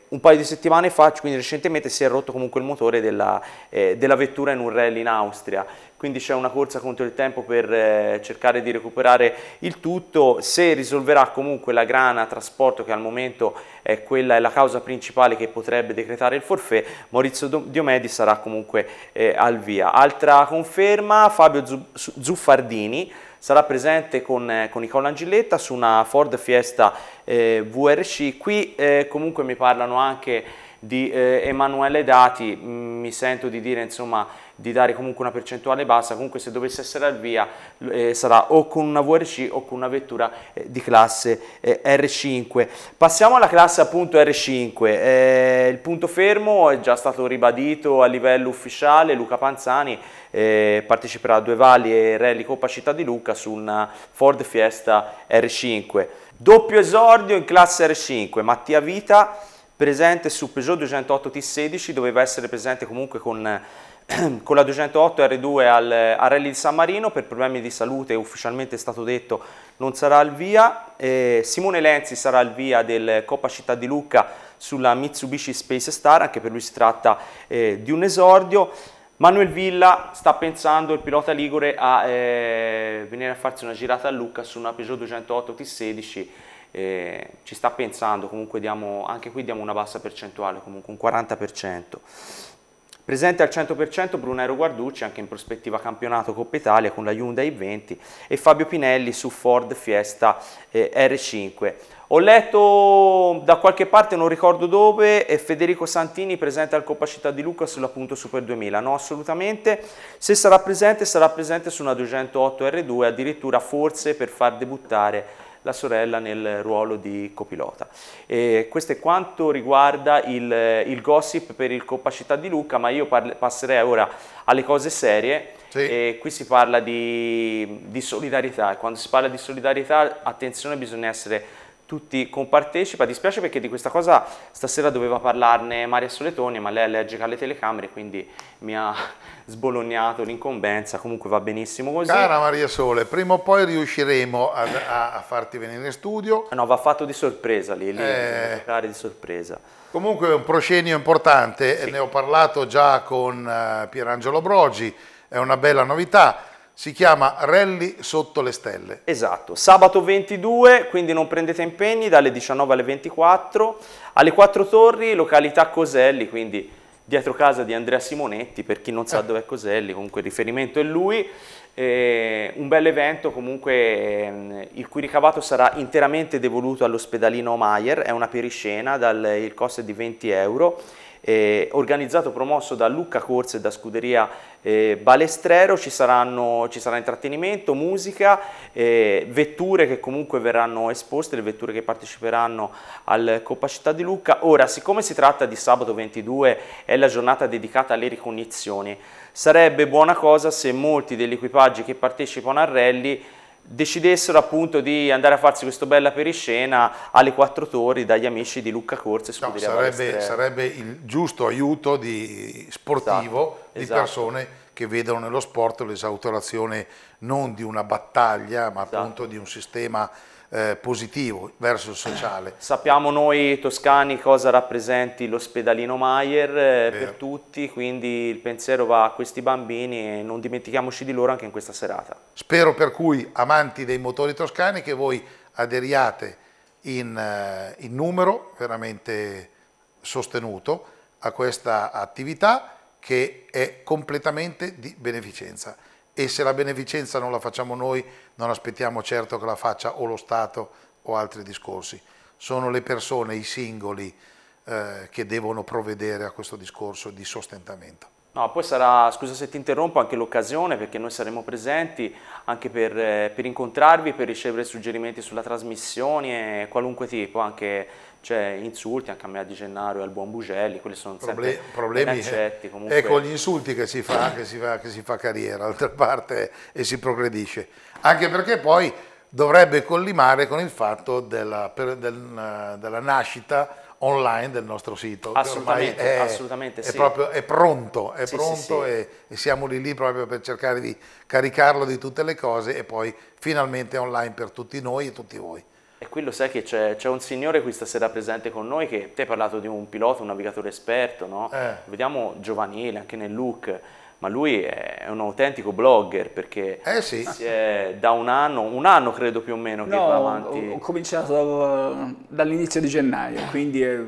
Un paio di settimane fa, quindi recentemente, si è rotto comunque il motore della, della vettura in un rally in Austria quindi c'è una corsa contro il tempo per eh, cercare di recuperare il tutto, se risolverà comunque la grana trasporto che al momento è quella è la causa principale che potrebbe decretare il forfè, Maurizio Diomedi sarà comunque eh, al via. Altra conferma, Fabio Zuffardini sarà presente con, eh, con Nicola Angilletta su una Ford Fiesta eh, VRC, qui eh, comunque mi parlano anche di eh, Emanuele Dati, mm, mi sento di dire insomma di dare comunque una percentuale bassa, comunque se dovesse essere al via eh, sarà o con una VRC o con una vettura eh, di classe eh, R5. Passiamo alla classe appunto R5, eh, il punto fermo è già stato ribadito a livello ufficiale, Luca Panzani eh, parteciperà a Due Valli e Rally Coppa Città di Luca su una Ford Fiesta R5. Doppio esordio in classe R5, Mattia Vita presente su Peugeot 208 T16, doveva essere presente comunque con *clears throat* con la 208 R2 al, al Rally di San Marino per problemi di salute ufficialmente è stato detto non sarà al via eh, Simone Lenzi sarà al via del Coppa Città di Lucca sulla Mitsubishi Space Star, anche per lui si tratta eh, di un esordio. Manuel Villa sta pensando, il pilota Ligure, a eh, venire a farsi una girata a Lucca su una Peugeot 208 T16, eh, ci sta pensando, comunque diamo, anche qui diamo una bassa percentuale, comunque un 40%. Presente al 100% Brunero Guarducci, anche in prospettiva campionato Coppa Italia con la Hyundai 20 e Fabio Pinelli su Ford Fiesta eh, R5. Ho letto da qualche parte, non ricordo dove, Federico Santini presente al Coppa Città di Lucca sull'appunto Super 2000. No, assolutamente. Se sarà presente, sarà presente su una 208 R2, addirittura forse per far debuttare la sorella nel ruolo di copilota. E questo è quanto riguarda il, il gossip per il Coppa Città di Lucca, ma io passerei ora alle cose serie. Sì. E qui si parla di, di solidarietà e quando si parla di solidarietà, attenzione, bisogna essere tutti compartecipa. Dispiace perché di questa cosa stasera doveva parlarne Maria Soletoni, ma lei è allergica alle telecamere, quindi mi ha sbolognato l'incombenza. Comunque va benissimo così. Cara Maria Sole, prima o poi riusciremo a, a, a farti venire in studio. No, va fatto di sorpresa lì, lì eh... di sorpresa. Comunque è un proscenio importante, sì. ne ho parlato già con uh, Pierangelo Brogi, è una bella novità si chiama Rally sotto le stelle. Esatto, sabato 22, quindi non prendete impegni dalle 19 alle 24, alle Quattro Torri, località Coselli, quindi dietro casa di Andrea Simonetti, per chi non sa eh. dove è Coselli, comunque il riferimento è lui. Eh, un bel evento comunque eh, il cui ricavato sarà interamente devoluto all'ospedalino Maier, è una periscena, dal, il costo è di 20 euro eh, organizzato, promosso da Lucca Corse e da Scuderia eh, Balestrero, ci, saranno, ci, sarà intrattenimento, musica, eh, vetture che comunque verranno esposte, le vetture che parteciperanno al Coppa Città di Lucca. Ora, siccome si tratta di sabato 22, è la giornata dedicata alle ricognizioni, sarebbe buona cosa se molti degli equipaggi che partecipano al rally decidessero appunto di andare a farsi questo bella periscena alle quattro torri dagli amici di Lucca Corse no, sarebbe, sarebbe, il giusto aiuto di sportivo esatto, di esatto. persone che vedono nello sport l'esautorazione non di una battaglia ma esatto. appunto di un sistema eh, positivo verso il sociale. Sappiamo noi toscani cosa rappresenti l'ospedalino Maier eh, per tutti, quindi il pensiero va a questi bambini e non dimentichiamoci di loro anche in questa serata. Spero per cui, amanti dei motori toscani, che voi aderiate in, eh, in numero veramente sostenuto a questa attività che è completamente di beneficenza e se la beneficenza non la facciamo noi non aspettiamo certo che la faccia o lo Stato o altri discorsi. Sono le persone, i singoli eh, che devono provvedere a questo discorso di sostentamento. No, poi sarà, scusa se ti interrompo, anche l'occasione perché noi saremo presenti anche per, eh, per incontrarvi, per ricevere suggerimenti sulla trasmissione, qualunque tipo, anche cioè insulti anche a me a Di Gennaro e al buon Bugelli, quelli sono Proble sempre problemi accetti. Comunque... È con gli insulti che si, fa, che, si fa, che si fa carriera, d'altra parte, e si progredisce. Anche perché poi dovrebbe collimare con il fatto della, per, del, della nascita online del nostro sito. Assolutamente, è, assolutamente è, sì. proprio, è pronto, è sì, pronto sì, e, e, siamo lì lì proprio per cercare di caricarlo di tutte le cose e poi finalmente online per tutti noi e tutti voi. E qui lo sai che c'è, un signore qui stasera presente con noi che te hai parlato di un pilota, un navigatore esperto, no? Eh. Vediamo giovanile anche nel look, ma lui è un autentico blogger perché eh sì. è da un anno, un anno credo più o meno che no, va avanti. Ho, ho cominciato dall'inizio di gennaio, quindi è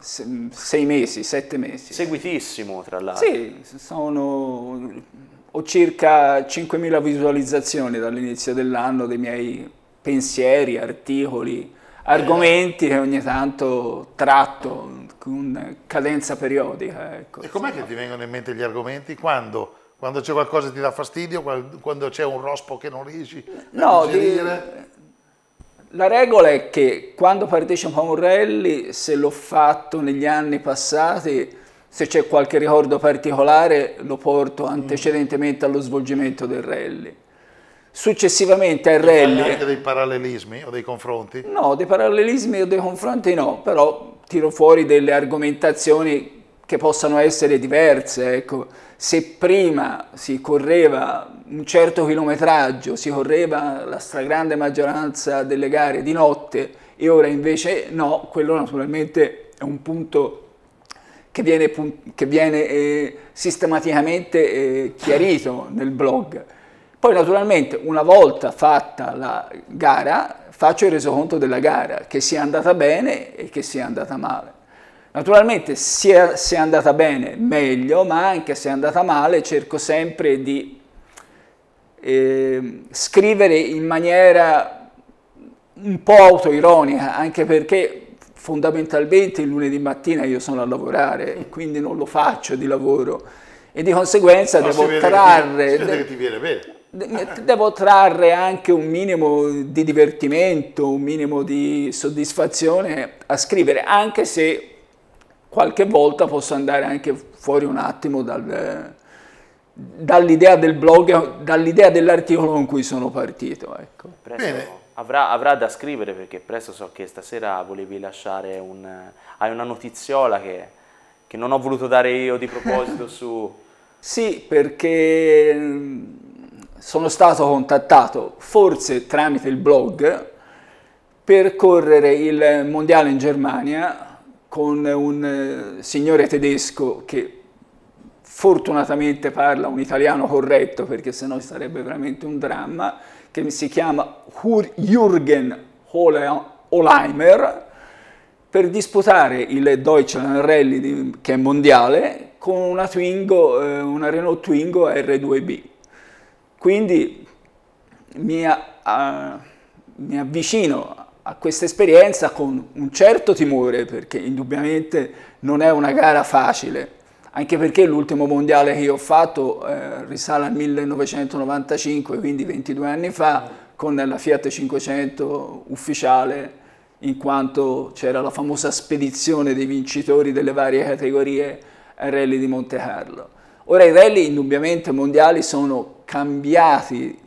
sei mesi, sette mesi. Seguitissimo tra l'altro. Sì, sono, ho circa 5.000 visualizzazioni dall'inizio dell'anno dei miei pensieri, articoli, argomenti che ogni tanto tratto con cadenza periodica. Ecco. E com'è che ti vengono in mente gli argomenti? Quando? Quando c'è qualcosa che ti dà fastidio? Quando c'è un rospo che non riesci no, a digerire? La regola è che quando partecipo a un rally, se l'ho fatto negli anni passati, se c'è qualche ricordo particolare lo porto antecedentemente allo svolgimento del rally. Successivamente al rally... anche dei parallelismi o dei confronti? No, dei parallelismi o dei confronti no, però tiro fuori delle argomentazioni che possano essere diverse. Ecco. Se prima si correva un certo chilometraggio, si correva la stragrande maggioranza delle gare di notte e ora invece no, quello naturalmente è un punto che viene, che viene eh, sistematicamente eh, chiarito nel blog. Poi naturalmente una volta fatta la gara faccio il resoconto della gara, che sia andata bene e che sia andata male. Naturalmente se è andata bene meglio, ma anche se è andata male cerco sempre di eh, scrivere in maniera un po' autoironica, anche perché fondamentalmente il lunedì mattina io sono a lavorare e quindi non lo faccio di lavoro e di conseguenza no, devo trarre... Ti, che ti viene bene. Devo trarre anche un minimo di divertimento, un minimo di soddisfazione a scrivere, anche se qualche volta posso andare anche fuori un attimo dal, dall'idea del blog, dall'idea dell'articolo con cui sono partito. Ecco. Bene. Avrà, avrà, da scrivere perché presto so che stasera volevi lasciare un, hai una notiziola che, che non ho voluto dare io di proposito *laughs* su... Sì, perché sono stato contattato, forse tramite il blog, per correre il mondiale in Germania con un eh, signore tedesco che fortunatamente parla un italiano corretto perché sennò sarebbe veramente un dramma che si chiama Jürgen Olheimer per disputare il Deutschland Rally che è mondiale con una, Twingo, eh, una Renault Twingo R2B. Quindi mi, a, mi avvicino a questa esperienza con un certo timore perché indubbiamente non è una gara facile anche perché l'ultimo mondiale che io ho fatto eh, risale al 1995, quindi 22 anni fa, con la Fiat 500 ufficiale, in quanto c'era la famosa spedizione dei vincitori delle varie categorie ai rally di Monte Carlo. Ora i rally indubbiamente mondiali sono cambiati,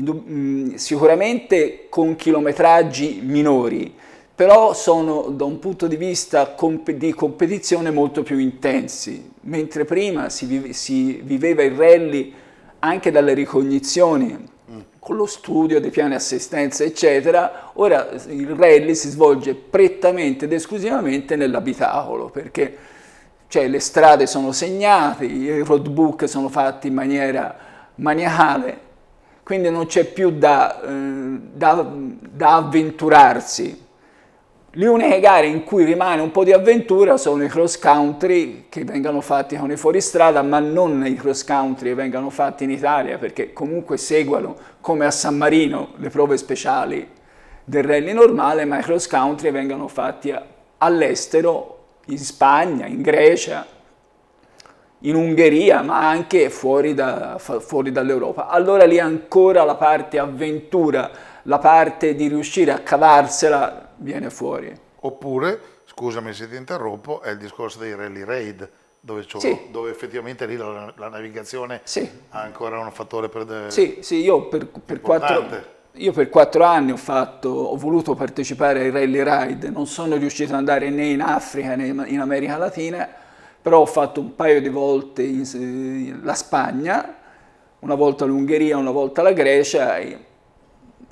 mm, sicuramente con chilometraggi minori, però sono da un punto di vista di competizione molto più intensi, mentre prima si, vive si viveva il rally anche dalle ricognizioni, mm. con lo studio dei piani assistenza, eccetera, ora il rally si svolge prettamente ed esclusivamente nell'abitacolo, perché cioè, le strade sono segnate, i roadbook sono fatti in maniera maniacale, quindi non c'è più da, eh, da, da avventurarsi. Le uniche gare in cui rimane un po' di avventura sono i cross country che vengono fatti con i fuoristrada, ma non i cross country che vengono fatti in Italia, perché comunque seguono, come a San Marino, le prove speciali del rally normale, ma i cross country vengono fatti all'estero, in Spagna, in Grecia, in Ungheria, ma anche fuori, da, fuori dall'Europa. Allora lì ancora la parte avventura, la parte di riuscire a cavarsela viene fuori. Oppure, scusami se ti interrompo, è il discorso dei rally raid, dove, sì. dove effettivamente lì la, la navigazione sì. ha ancora un fattore per... Sì, sì, io per, per quattro... Io per quattro anni ho, fatto, ho, voluto partecipare ai rally ride, non sono riuscito ad andare né in Africa né in America Latina, però ho fatto un paio di volte in, la Spagna, una volta l'Ungheria, una volta la Grecia e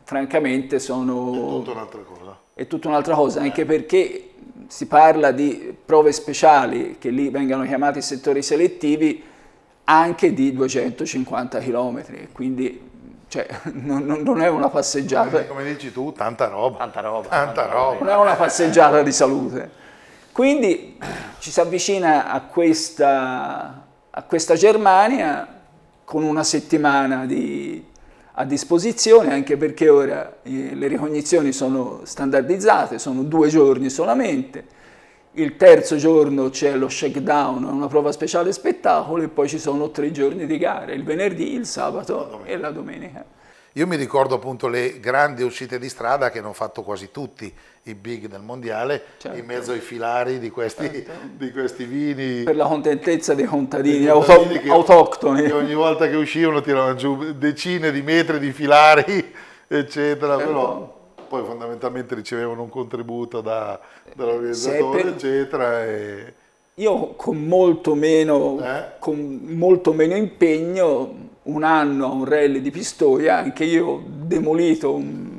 francamente sono... È tutta un'altra cosa è tutta un'altra cosa, anche perché si parla di prove speciali che lì vengono chiamati settori selettivi anche di 250 km, quindi cioè, *laughs* non, non, è una passeggiata. Come dici tu, tanta roba. Tanta roba. Tanta roba. Non è una passeggiata di salute. Quindi ci si avvicina a questa, a questa Germania con una settimana di, a disposizione anche perché ora eh, le ricognizioni sono standardizzate, sono due giorni solamente, il terzo giorno c'è lo shakedown, una prova speciale spettacolo e poi ci sono tre giorni di gara, il venerdì, il sabato e la domenica. Io mi ricordo appunto le grandi uscite di strada che hanno fatto quasi tutti i big del mondiale, certo. in mezzo ai filari di questi, certo. di questi, vini. Per la contentezza dei contadini, auto che, autoctoni. Che ogni volta che uscivano tiravano giù decine di metri di filari, *laughs* eccetera, certo. però poi fondamentalmente ricevevano un contributo da, dall'organizzatore, per... eccetera. E... Io con molto, meno, eh? con molto meno impegno un anno a un rally di Pistoia, anche io ho demolito un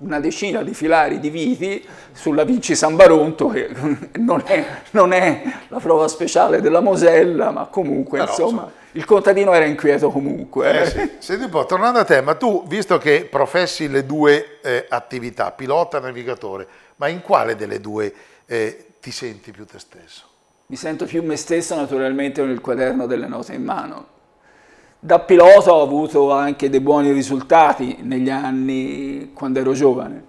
una decina di filari di viti sulla Vinci San Baronto, che *laughs* non è, non è la prova speciale della Mosella, ma comunque Però, insomma... So. Il contadino era inquieto comunque. Eh, sì. *laughs* Senti un po', tornando a te, ma tu, visto che professi le due eh, attività, pilota e navigatore, ma in quale delle due eh, ti senti più te stesso? Mi sento più me stesso naturalmente nel quaderno delle note in mano. Da pilota ho avuto anche dei buoni risultati negli anni quando ero giovane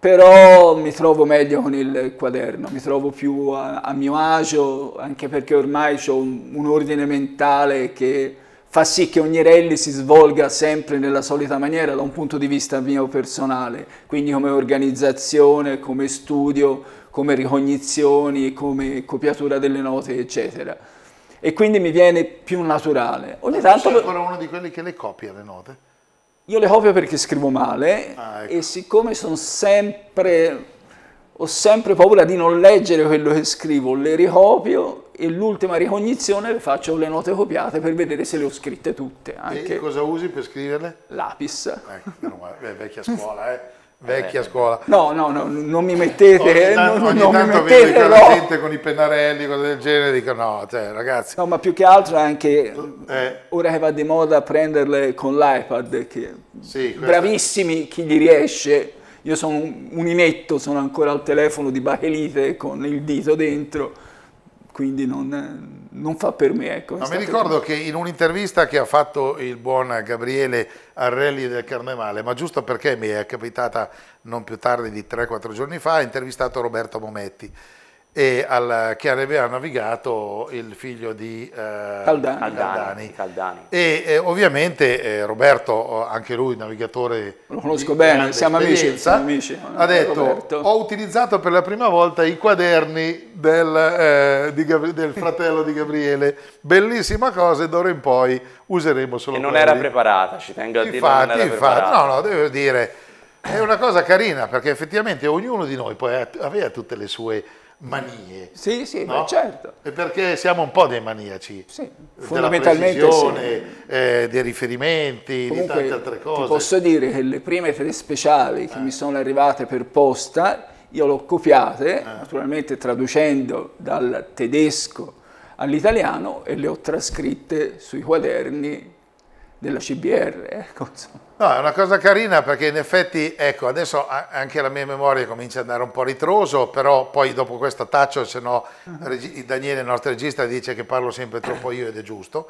però mi trovo meglio con il quaderno, mi trovo più a, a mio agio, anche perché ormai ho un, un, ordine mentale che fa sì che ogni rally si svolga sempre nella solita maniera da un punto di vista mio personale, quindi come organizzazione, come studio, come ricognizioni, come copiatura delle note, eccetera. E quindi mi viene più naturale. Ogni tanto... Sei ancora uno di quelli che le copia le note? Io le copio perché scrivo male ah, ecco. e siccome sono sempre, ho sempre paura di non leggere quello che scrivo, le ricopio e l'ultima ricognizione le faccio le note copiate per vedere se le ho scritte tutte. Anche. E cosa usi per scriverle? Lapis. Ecco, beh, vecchia scuola, eh. Vecchia scuola. No, no, no, non mi mettete. Ogni tanto, non, ogni non tanto mi mettete, no. la gente con i pennarelli, cose del genere, dico no, cioè, ragazzi. No, ma più che altro anche eh. ora che va di moda prenderle con l'iPad, che sì, bravissimi chi gli riesce. Io sono un inetto, sono ancora al telefono di Bachelite con il dito dentro, quindi non, non fa per me. Ecco, Ma mi ricordo che in un'intervista che ha fatto il buon Gabriele al rally del Carnevale, ma giusto perché mi è capitata non più tardi di 3-4 giorni fa, ha intervistato Roberto Mometti e al, che aveva navigato il figlio di eh, Caldani. Caldani. Caldani. E eh, ovviamente eh, Roberto, anche lui navigatore, lo conosco bene, siamo amici, siamo amici, ha detto Roberto. ho utilizzato per la prima volta i quaderni del, eh, di del fratello di Gabriele, bellissima cosa e d'ora in poi useremo solo E non quelli. era preparata, ci tengo a dire. Infatti, infatti, no, no, devo dire, è una cosa carina perché effettivamente ognuno di noi poi aveva tutte le sue manie. Sì, sì, no? certo. E perché siamo un po' dei maniaci. Sì, fondamentalmente sì. Eh, dei riferimenti, Comunque, di tante altre cose. Posso dire che le prime tre speciali che eh. mi sono arrivate per posta, io le ho copiate, eh. naturalmente traducendo dal tedesco all'italiano e le ho trascritte sui quaderni della CBR. Ecco, no, è una cosa carina perché in effetti, ecco, adesso anche la mia memoria comincia ad andare un po' ritroso, però poi dopo questo taccio, se no Daniele, il nostro regista, dice che parlo sempre troppo io ed è giusto.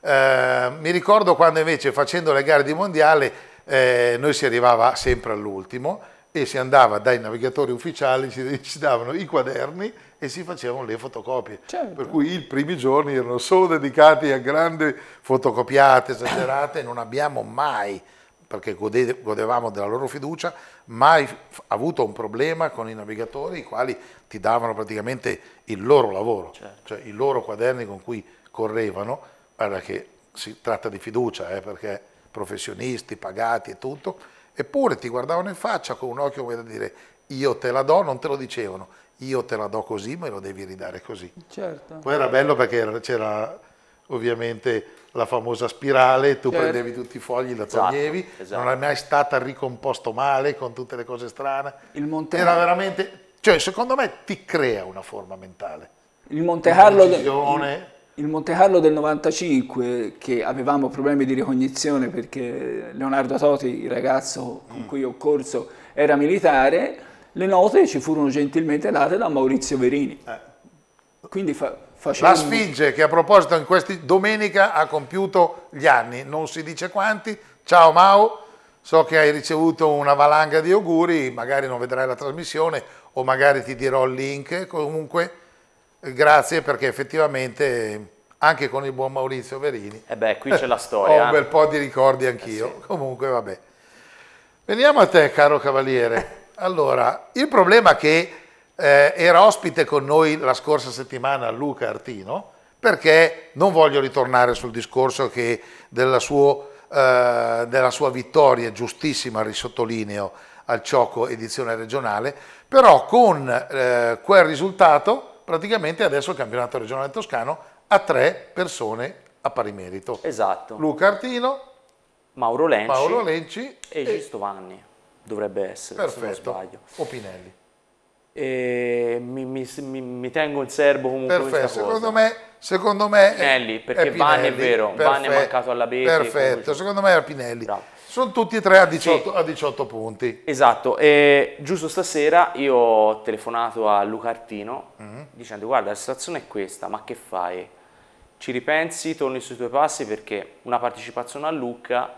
Eh, mi ricordo quando invece facendo le gare di mondiale eh, noi si arrivava sempre all'ultimo e si andava dai navigatori ufficiali, ci, ci davano i quaderni e si facevano le fotocopie. Certo. Per cui i primi giorni erano solo dedicati a grandi fotocopiate *coughs* esagerate non abbiamo mai, perché gode, godevamo della loro fiducia, mai avuto un problema con i navigatori i quali ti davano praticamente il loro lavoro, certo. cioè i loro quaderni con cui correvano, guarda che si tratta di fiducia, eh, perché professionisti, pagati e tutto, eppure ti guardavano in faccia con un occhio come da dire io te la do, non te lo dicevano io te la do così, me lo devi ridare così. Certo. Poi era bello perché c'era ovviamente la famosa spirale, tu certo. prendevi tutti i fogli, la esatto, toglievi, esatto. non è mai stata ricomposto male con tutte le cose strane. Il Monte Era veramente, cioè secondo me ti crea una forma mentale. Il Monte Carlo, il, il Monte Carlo del 95 che avevamo problemi di ricognizione perché Leonardo Toti, il ragazzo con mm. cui ho corso, era militare, le note ci furono gentilmente date da Maurizio Verini. Eh. Quindi fa, facendo... La Sfinge che a proposito in questi domenica ha compiuto gli anni, non si dice quanti. Ciao Mau, so che hai ricevuto una valanga di auguri, magari non vedrai la trasmissione o magari ti dirò il link, comunque grazie perché effettivamente anche con il buon Maurizio Verini. E eh beh, qui c'è la *laughs* storia. Ho un bel po' di ricordi anch'io, eh sì. comunque vabbè. Veniamo a te caro Cavaliere. *laughs* Allora, il problema è che eh, era ospite con noi la scorsa settimana Luca Artino, perché non voglio ritornare sul discorso che della, suo, eh, della sua vittoria, giustissima, risottolineo, al Cioco edizione regionale, però con eh, quel risultato praticamente adesso il campionato regionale toscano ha tre persone a pari merito. Esatto. Luca Artino, Mauro Lenci, Mauro Lenci e Gistovani. Dovrebbe essere, Perfetto. se non sbaglio. Opinelli. E mi, mi- mi- mi tengo in serbo comunque Perfetto, secondo me, secondo me Pinelli, perché Vanni è vero, Vanni è mancato alla Bete, Perfetto, comunque- secondo me era Pinelli. Bravo. Sono tutti e tre a 18, a 18 punti. Esatto, e giusto stasera io ho telefonato a Luca Artino dicendo guarda la situazione è questa, ma che fai? Ci ripensi, torni sui tuoi passi perché una partecipazione a Lucca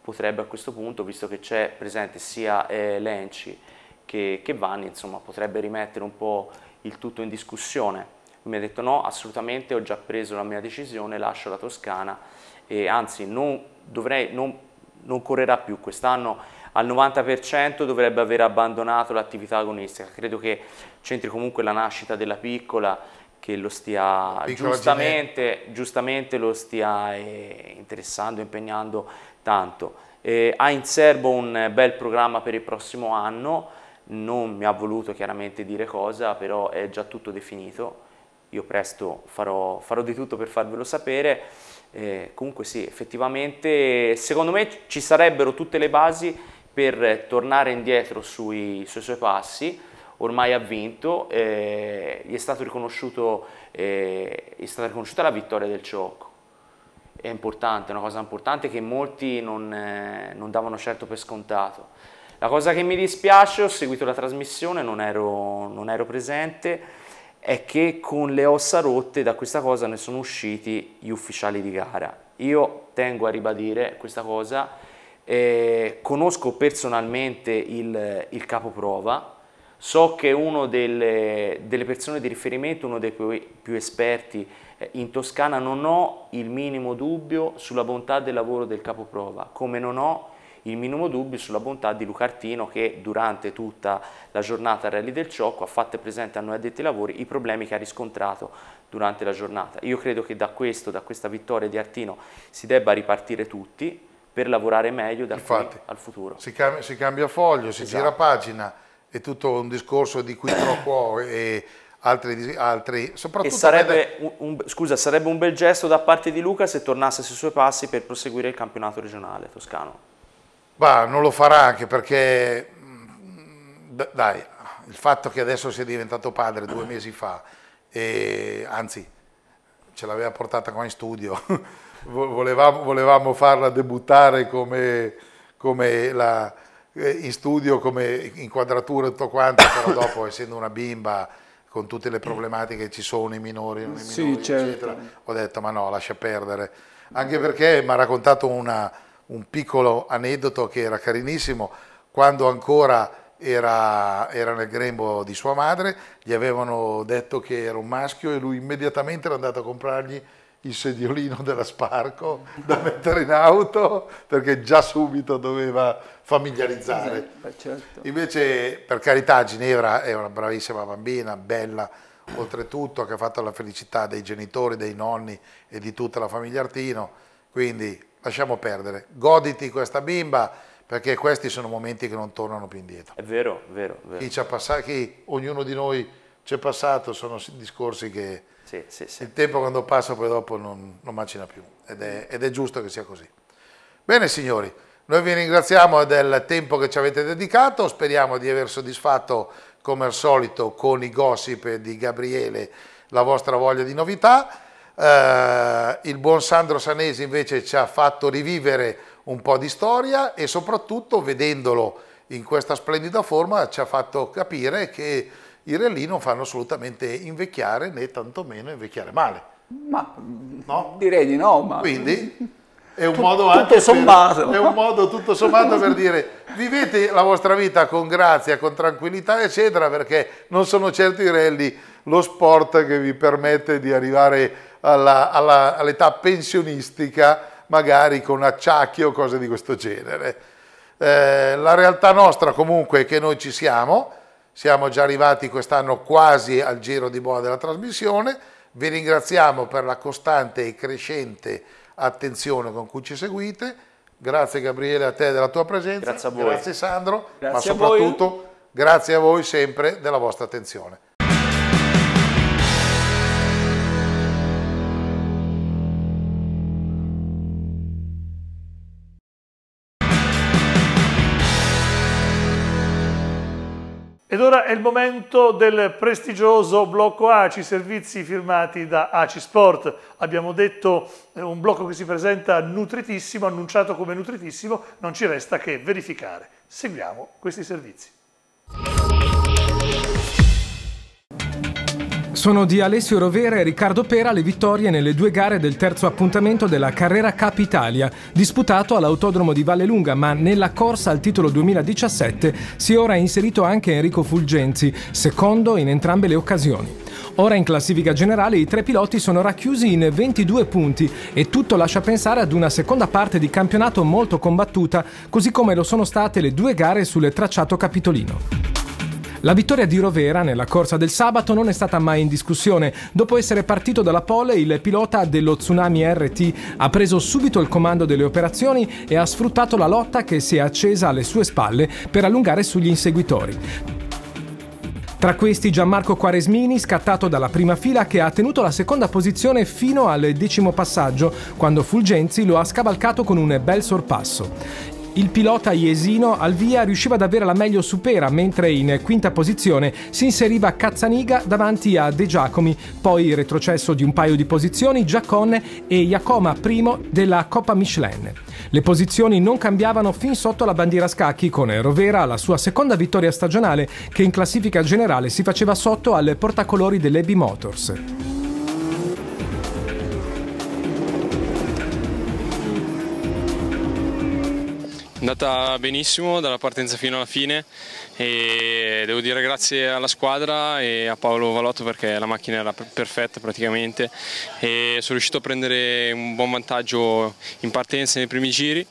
potrebbe a questo punto, visto che c'è presente sia eh, Lenci che, che Vanni, insomma potrebbe rimettere un po' il tutto in discussione. Mi ha detto no, assolutamente ho già preso la mia decisione, lascio la Toscana e anzi non, dovrei, non, non correrà più quest'anno al 90% dovrebbe aver abbandonato l'attività agonistica. Credo che c'entri comunque la nascita della piccola che lo stia giustamente, giustamente lo stia eh, interessando, impegnando tanto. Eh, ha in serbo un bel programma per il prossimo anno, non mi ha voluto chiaramente dire cosa, però è già tutto definito. Io presto farò, farò di tutto per farvelo sapere. Eh, comunque sì, effettivamente secondo me ci sarebbero tutte le basi per tornare indietro sui, sui suoi passi. Ormai ha vinto, eh, gli è, riconosciuto, eh, è stata riconosciuta la vittoria del Ciocco. È importante, una cosa importante che molti non, eh, non davano certo per scontato. La cosa che mi dispiace, ho seguito la trasmissione, non ero, non ero presente, è che con le ossa rotte da questa cosa ne sono usciti gli ufficiali di gara. Io tengo a ribadire questa cosa, eh, conosco personalmente il, il capoprova, so che uno delle, delle persone di riferimento, uno dei più, più esperti in Toscana, non ho il minimo dubbio sulla bontà del lavoro del capoprova, come non ho il minimo dubbio sulla bontà di Lucartino che durante tutta la giornata al Rally del Ciocco ha fatto presente a noi addetti ai lavori i problemi che ha riscontrato durante la giornata. Io credo che da questo, da questa vittoria di Artino si debba ripartire tutti per lavorare meglio da qui Infatti, al futuro. Si cambia, si cambia foglio, si Esatto. gira pagina, è tutto un discorso di qui pro quo e altri, altri E soprattutto sarebbe un, un- scusa, sarebbe un bel gesto da parte di Luca se tornasse sui suoi passi per proseguire il campionato regionale toscano. Bah, non lo farà anche perché, mm, dai, il fatto che adesso sia diventato padre due mesi fa, e, anzi, ce l'aveva portata qua in studio, *laughs* vo- volevamo, volevamo farla debuttare come, come la, eh, in studio, come inquadratura e tutto quanto, però dopo, *coughs* essendo una bimba, con tutte le problematiche che ci sono, i minori, non i Sì, minori, certo. eccetera, ho detto ma no, lascia perdere. Anche perché mi ha raccontato una- un piccolo aneddoto che era carinissimo, quando ancora era, era nel grembo di sua madre, gli avevano detto che era un maschio e lui immediatamente era andato a comprargli il sediolino della Sparco da mettere in auto perché già subito doveva familiarizzare. Beh, certo. Invece, per carità, Ginevra è una bravissima bambina, bella, oltretutto, che ha fatto la felicità dei genitori, dei nonni e di tutta la famiglia Artino, quindi lasciamo perdere. Goditi questa bimba, perché questi sono momenti che non tornano più indietro. È vero, vero, vero. Chi ci ha passato, chi ognuno di noi ci è passato, sono discorsi che Sì, sì, sì. il tempo quando passa poi dopo non, non macina più ed è, ed è giusto che sia così. Bene signori, noi vi ringraziamo del tempo che ci avete dedicato, speriamo di aver soddisfatto come al solito con i gossip di Gabriele la vostra voglia di novità. Eh, il buon Sandro Sanesi invece ci ha fatto rivivere un po' di storia e soprattutto vedendolo in questa splendida forma ci ha fatto capire che i rally non fanno assolutamente invecchiare né tantomeno invecchiare male. Ma No? direi di no, ma Quindi è un Tu- modo tutto anche per- sommato. è un modo tutto sommato per dire vivete la vostra vita con grazia, con tranquillità, eccetera, perché non sono certo i rally lo sport che vi permette di arrivare all'età pensionistica, magari con acciacchi o cose di questo genere. Eh, la realtà nostra comunque è che noi ci siamo, siamo già arrivati quest'anno quasi al giro di boa della trasmissione, vi ringraziamo per la costante e crescente attenzione con cui ci seguite, grazie Gabriele a te della tua presenza, Grazie a voi. grazie Sandro, Grazie a ma soprattutto grazie a voi sempre della vostra attenzione. Ed ora è il momento del prestigioso blocco ACI, servizi firmati da ACI Sport. Abbiamo detto eh, un blocco che si presenta nutritissimo, annunciato come nutritissimo, non ci resta che verificare. Seguiamo questi servizi. Sono di Alessio Rovera e Riccardo Pera le vittorie nelle due gare del terzo appuntamento della Carrera Cup Italia, disputato all'Autodromo di Vallelunga, ma nella corsa al titolo 2017 si è ora inserito anche Enrico Fulgenzi, secondo in entrambe le occasioni. Ora in classifica generale i tre piloti sono racchiusi in 22 punti e tutto lascia pensare ad una seconda parte di campionato molto combattuta, così come lo sono state le due gare sul tracciato capitolino. La vittoria di Rovera nella corsa del sabato non è stata mai in discussione. Dopo essere partito dalla pole, il pilota dello Tsunami RT ha preso subito il comando delle operazioni e ha sfruttato la lotta che si è accesa alle sue spalle per allungare sugli inseguitori. Tra questi Gianmarco Quaresmini, scattato dalla prima fila, che ha tenuto la seconda posizione fino al decimo passaggio, quando Fulgenzi lo ha scavalcato con un bel sorpasso. Il pilota iesino al via riusciva ad avere la meglio supera, mentre in quinta posizione si inseriva Cazzaniga davanti a De Giacomi, poi retrocesso di un paio di posizioni Giacone e Iacoma primo della Coppa Michelin. Le posizioni non cambiavano fin sotto la bandiera scacchi con Rovera la sua seconda vittoria stagionale che in classifica generale si faceva sotto al portacolori dell'Ebi Motors. È andata benissimo dalla partenza fino alla fine e devo dire grazie alla squadra e a Paolo Valotto perché la macchina era perfetta praticamente e sono riuscito a prendere un buon vantaggio in partenza nei primi giri,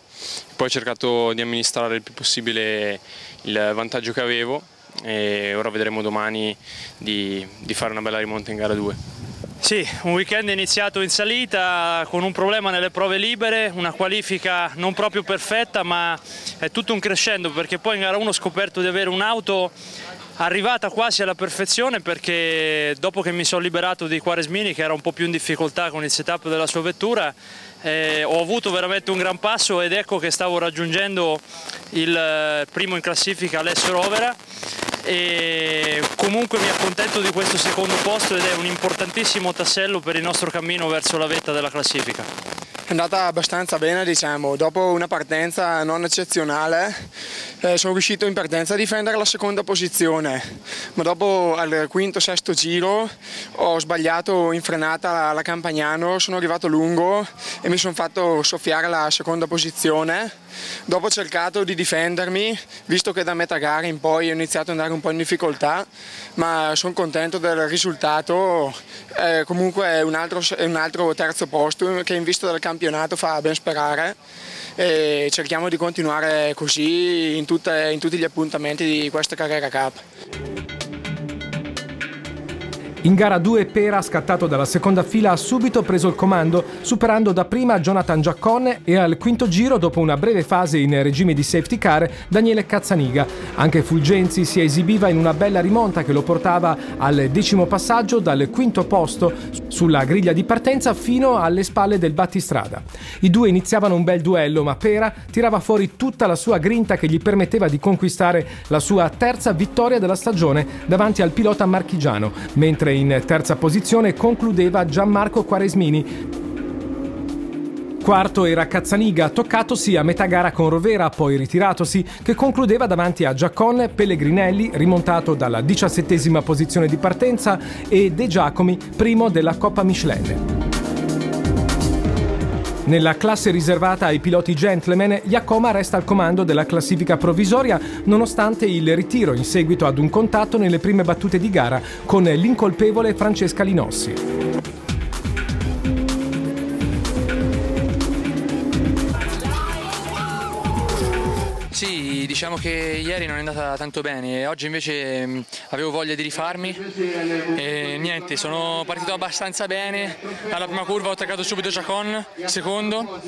poi ho cercato di amministrare il più possibile il vantaggio che avevo e ora vedremo domani di, di fare una bella rimonta in gara 2. Sì, un weekend iniziato in salita con un problema nelle prove libere, una qualifica non proprio perfetta ma è tutto un crescendo perché poi in gara 1 ho scoperto di avere un'auto arrivata quasi alla perfezione perché dopo che mi sono liberato di Quaresmini che era un po' più in difficoltà con il setup della sua vettura eh, ho avuto veramente un gran passo ed ecco che stavo raggiungendo il eh, primo in classifica Alessio Rovera e comunque mi accontento di questo secondo posto ed è un importantissimo tassello per il nostro cammino verso la vetta della classifica. È andata abbastanza bene, diciamo. Dopo una partenza non eccezionale, eh, sono riuscito in partenza a difendere la seconda posizione, ma dopo al quinto, sesto giro ho sbagliato in frenata la, Campagnano, sono arrivato lungo e mi sono fatto soffiare la seconda posizione. Dopo ho cercato di difendermi, visto che da metà gara in poi ho iniziato ad andare un po' in difficoltà, ma sono contento del risultato. Eh, comunque è un, altro, è un altro terzo posto che in vista del campionato fa ben sperare e cerchiamo di continuare così in, tutte, in tutti gli appuntamenti di questa Carrera Cup. In gara 2 Pera, scattato dalla seconda fila, ha subito preso il comando, superando dapprima Jonathan Giacconne e al quinto giro, dopo una breve fase in regime di safety car, Daniele Cazzaniga. Anche Fulgenzi si esibiva in una bella rimonta che lo portava al decimo passaggio dal quinto posto sulla griglia di partenza fino alle spalle del battistrada. I due iniziavano un bel duello, ma Pera tirava fuori tutta la sua grinta che gli permetteva di conquistare la sua terza vittoria della stagione davanti al pilota marchigiano, mentre mentre in terza posizione concludeva Gianmarco Quaresmini. Quarto era Cazzaniga, toccatosi a metà gara con Rovera, poi ritiratosi, che concludeva davanti a Giacon Pellegrinelli, rimontato dalla diciassettesima posizione di partenza, e De Giacomi, primo della Coppa Michelin. Nella classe riservata ai piloti gentleman, Iacoma resta al comando della classifica provvisoria nonostante il ritiro in seguito ad un contatto nelle prime battute di gara con l'incolpevole Francesca Linossi. Diciamo che ieri non è andata tanto bene, oggi invece mh, avevo voglia di rifarmi e niente, sono partito abbastanza bene, alla prima curva ho attaccato subito Giacon, secondo,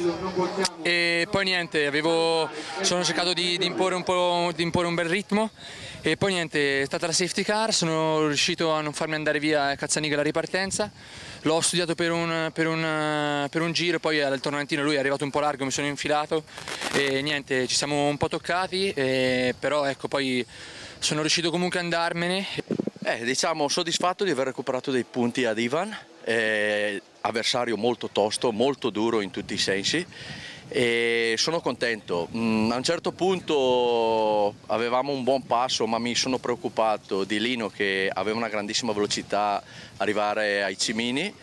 e poi niente, avevo, sono cercato di, di, imporre un di imporre un bel ritmo e poi niente, è stata la safety car, sono riuscito a non farmi andare via Cazzaniga la ripartenza, l'ho studiato per un, per, un, per un giro, poi al tornantino lui è arrivato un po' largo, mi sono infilato e niente, ci siamo un po' toccati, e, però ecco poi sono riuscito comunque ad andarmene. Eh, diciamo soddisfatto di aver recuperato dei punti ad Ivan, eh, avversario molto tosto, molto duro in tutti i sensi e sono contento. Mm, a un certo punto avevamo un buon passo ma mi sono preoccupato di Lino che aveva una grandissima velocità arrivare ai Cimini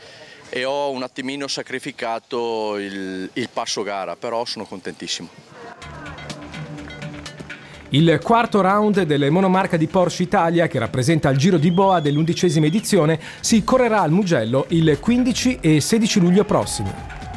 e ho un attimino sacrificato il, il passo gara, però sono contentissimo. Il quarto round delle monomarca di Porsche Italia, che rappresenta il Giro di Boa dell'undicesima edizione, si correrà al Mugello il 15 e 16 luglio prossimi.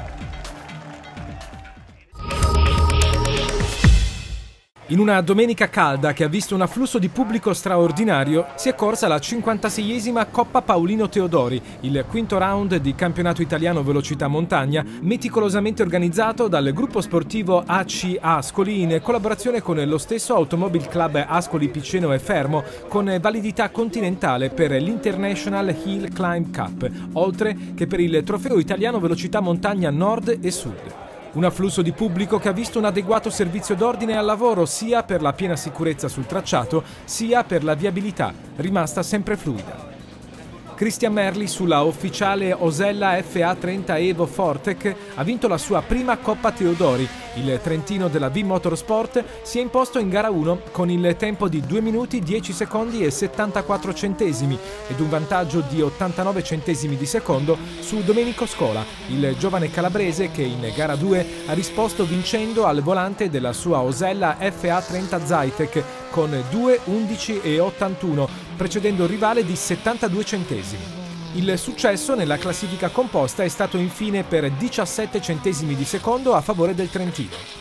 In una domenica calda che ha visto un afflusso di pubblico straordinario, si è corsa la 56esima Coppa Paolino Teodori, il quinto round di campionato italiano velocità montagna, meticolosamente organizzato dal gruppo sportivo AC Ascoli in collaborazione con lo stesso Automobile Club Ascoli Piceno e Fermo, con validità continentale per l'International Hill Climb Cup, oltre che per il trofeo italiano velocità montagna nord e sud. Un afflusso di pubblico che ha visto un adeguato servizio d'ordine al lavoro sia per la piena sicurezza sul tracciato sia per la viabilità, rimasta sempre fluida. Christian Merli sulla ufficiale Osella FA30 Evo Fortec ha vinto la sua prima Coppa Teodori. Il trentino della V Motorsport si è imposto in gara 1 con il tempo di 2 minuti 10 secondi e 74 centesimi ed un vantaggio di 89 centesimi di secondo su Domenico Scola, il giovane calabrese che in gara 2 ha risposto vincendo al volante della sua Osella FA30 Zytec con 2, 11 e 81 precedendo il rivale di 72 centesimi. Il successo nella classifica composta è stato infine per 17 centesimi di secondo a favore del Trentino.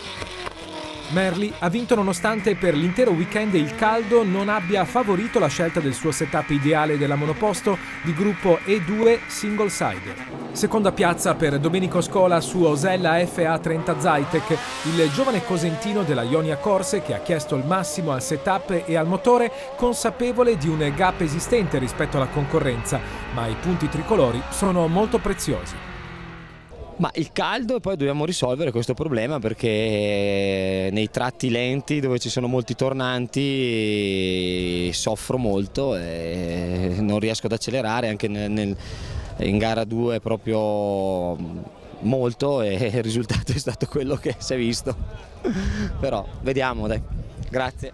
Merli ha vinto nonostante per l'intero weekend il caldo non abbia favorito la scelta del suo setup ideale della monoposto di gruppo E2 single side. Seconda piazza per Domenico Scola su Osella FA30 Zytec, il giovane cosentino della Ionia Corse che ha chiesto il massimo al setup e al motore consapevole di un gap esistente rispetto alla concorrenza, ma i punti tricolori sono molto preziosi. Ma il caldo e poi dobbiamo risolvere questo problema perché nei tratti lenti dove ci sono molti tornanti soffro molto e non riesco ad accelerare anche nel, nel, in gara 2 proprio molto e *laughs* il risultato è stato quello che si è visto. Però vediamo dai. Grazie.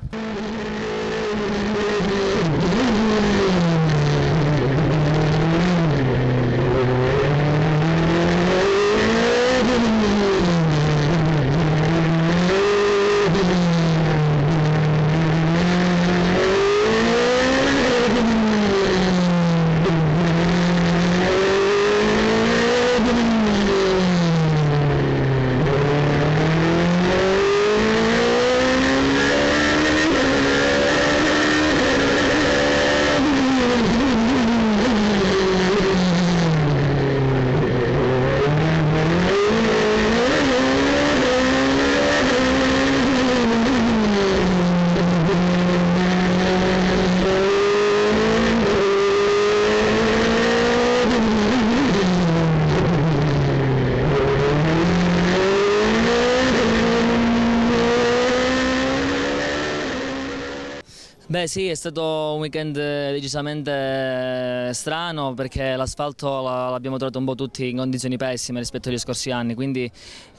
Sì, è stato un weekend decisamente strano perché l'asfalto l'abbiamo trovato un po' tutti in condizioni pessime rispetto agli scorsi anni, quindi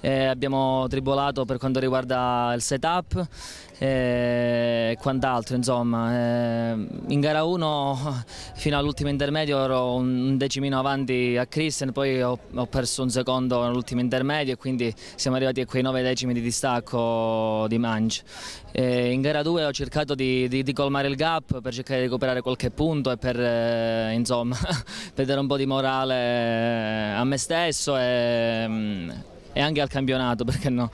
eh, abbiamo tribolato per quanto riguarda il setup e quant'altro insomma. Eh, in gara 1 *laughs* fino all'ultimo intermedio ero un decimino avanti a Christian, poi ho, ho perso un secondo all'ultimo intermedio e quindi siamo arrivati a quei 9 decimi di distacco di Manch. Eh, in gara 2 ho cercato di, di, di, colmare il gap per cercare di recuperare qualche punto e per, eh, insomma, *laughs* per un po' di morale a me stesso e, mm, e anche al campionato, perché no?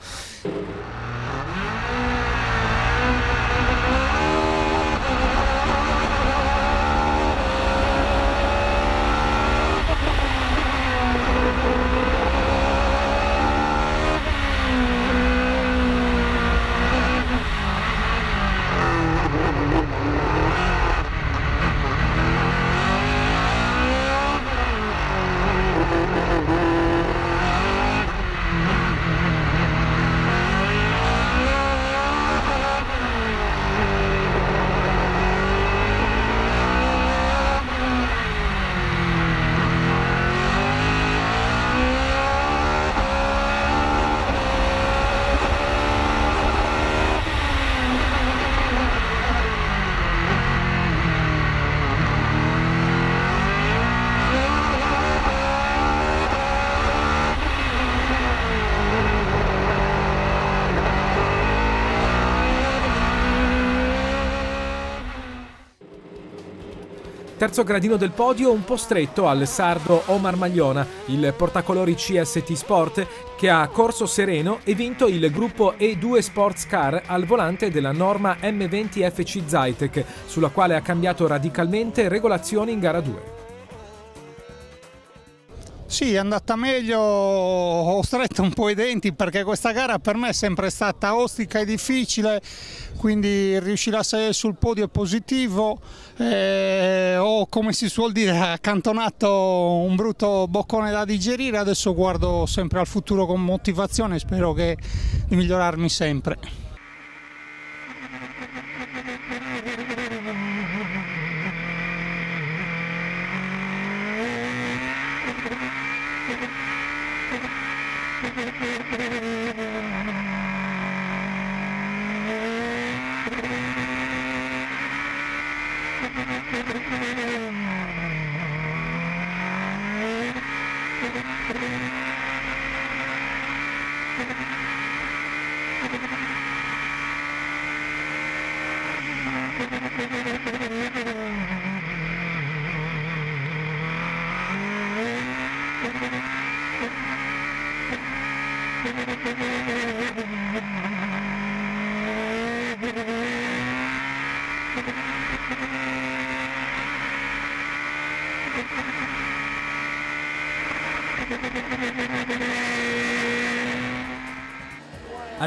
Terzo gradino del podio un po' stretto al sardo Omar Magliona, il portacolori CST Sport, che ha corso sereno e vinto il gruppo E2 Sports Car al volante della norma M20 FC Zytec, sulla quale ha cambiato radicalmente regolazioni in gara 2. Sì, è andata meglio, ho stretto un po' i denti perché questa gara per me è sempre stata ostica e difficile, quindi riuscire a salire sul podio è positivo, eh, ho come si suol dire accantonato un brutto boccone da digerire, adesso guardo sempre al futuro con motivazione e spero che, di migliorarmi sempre.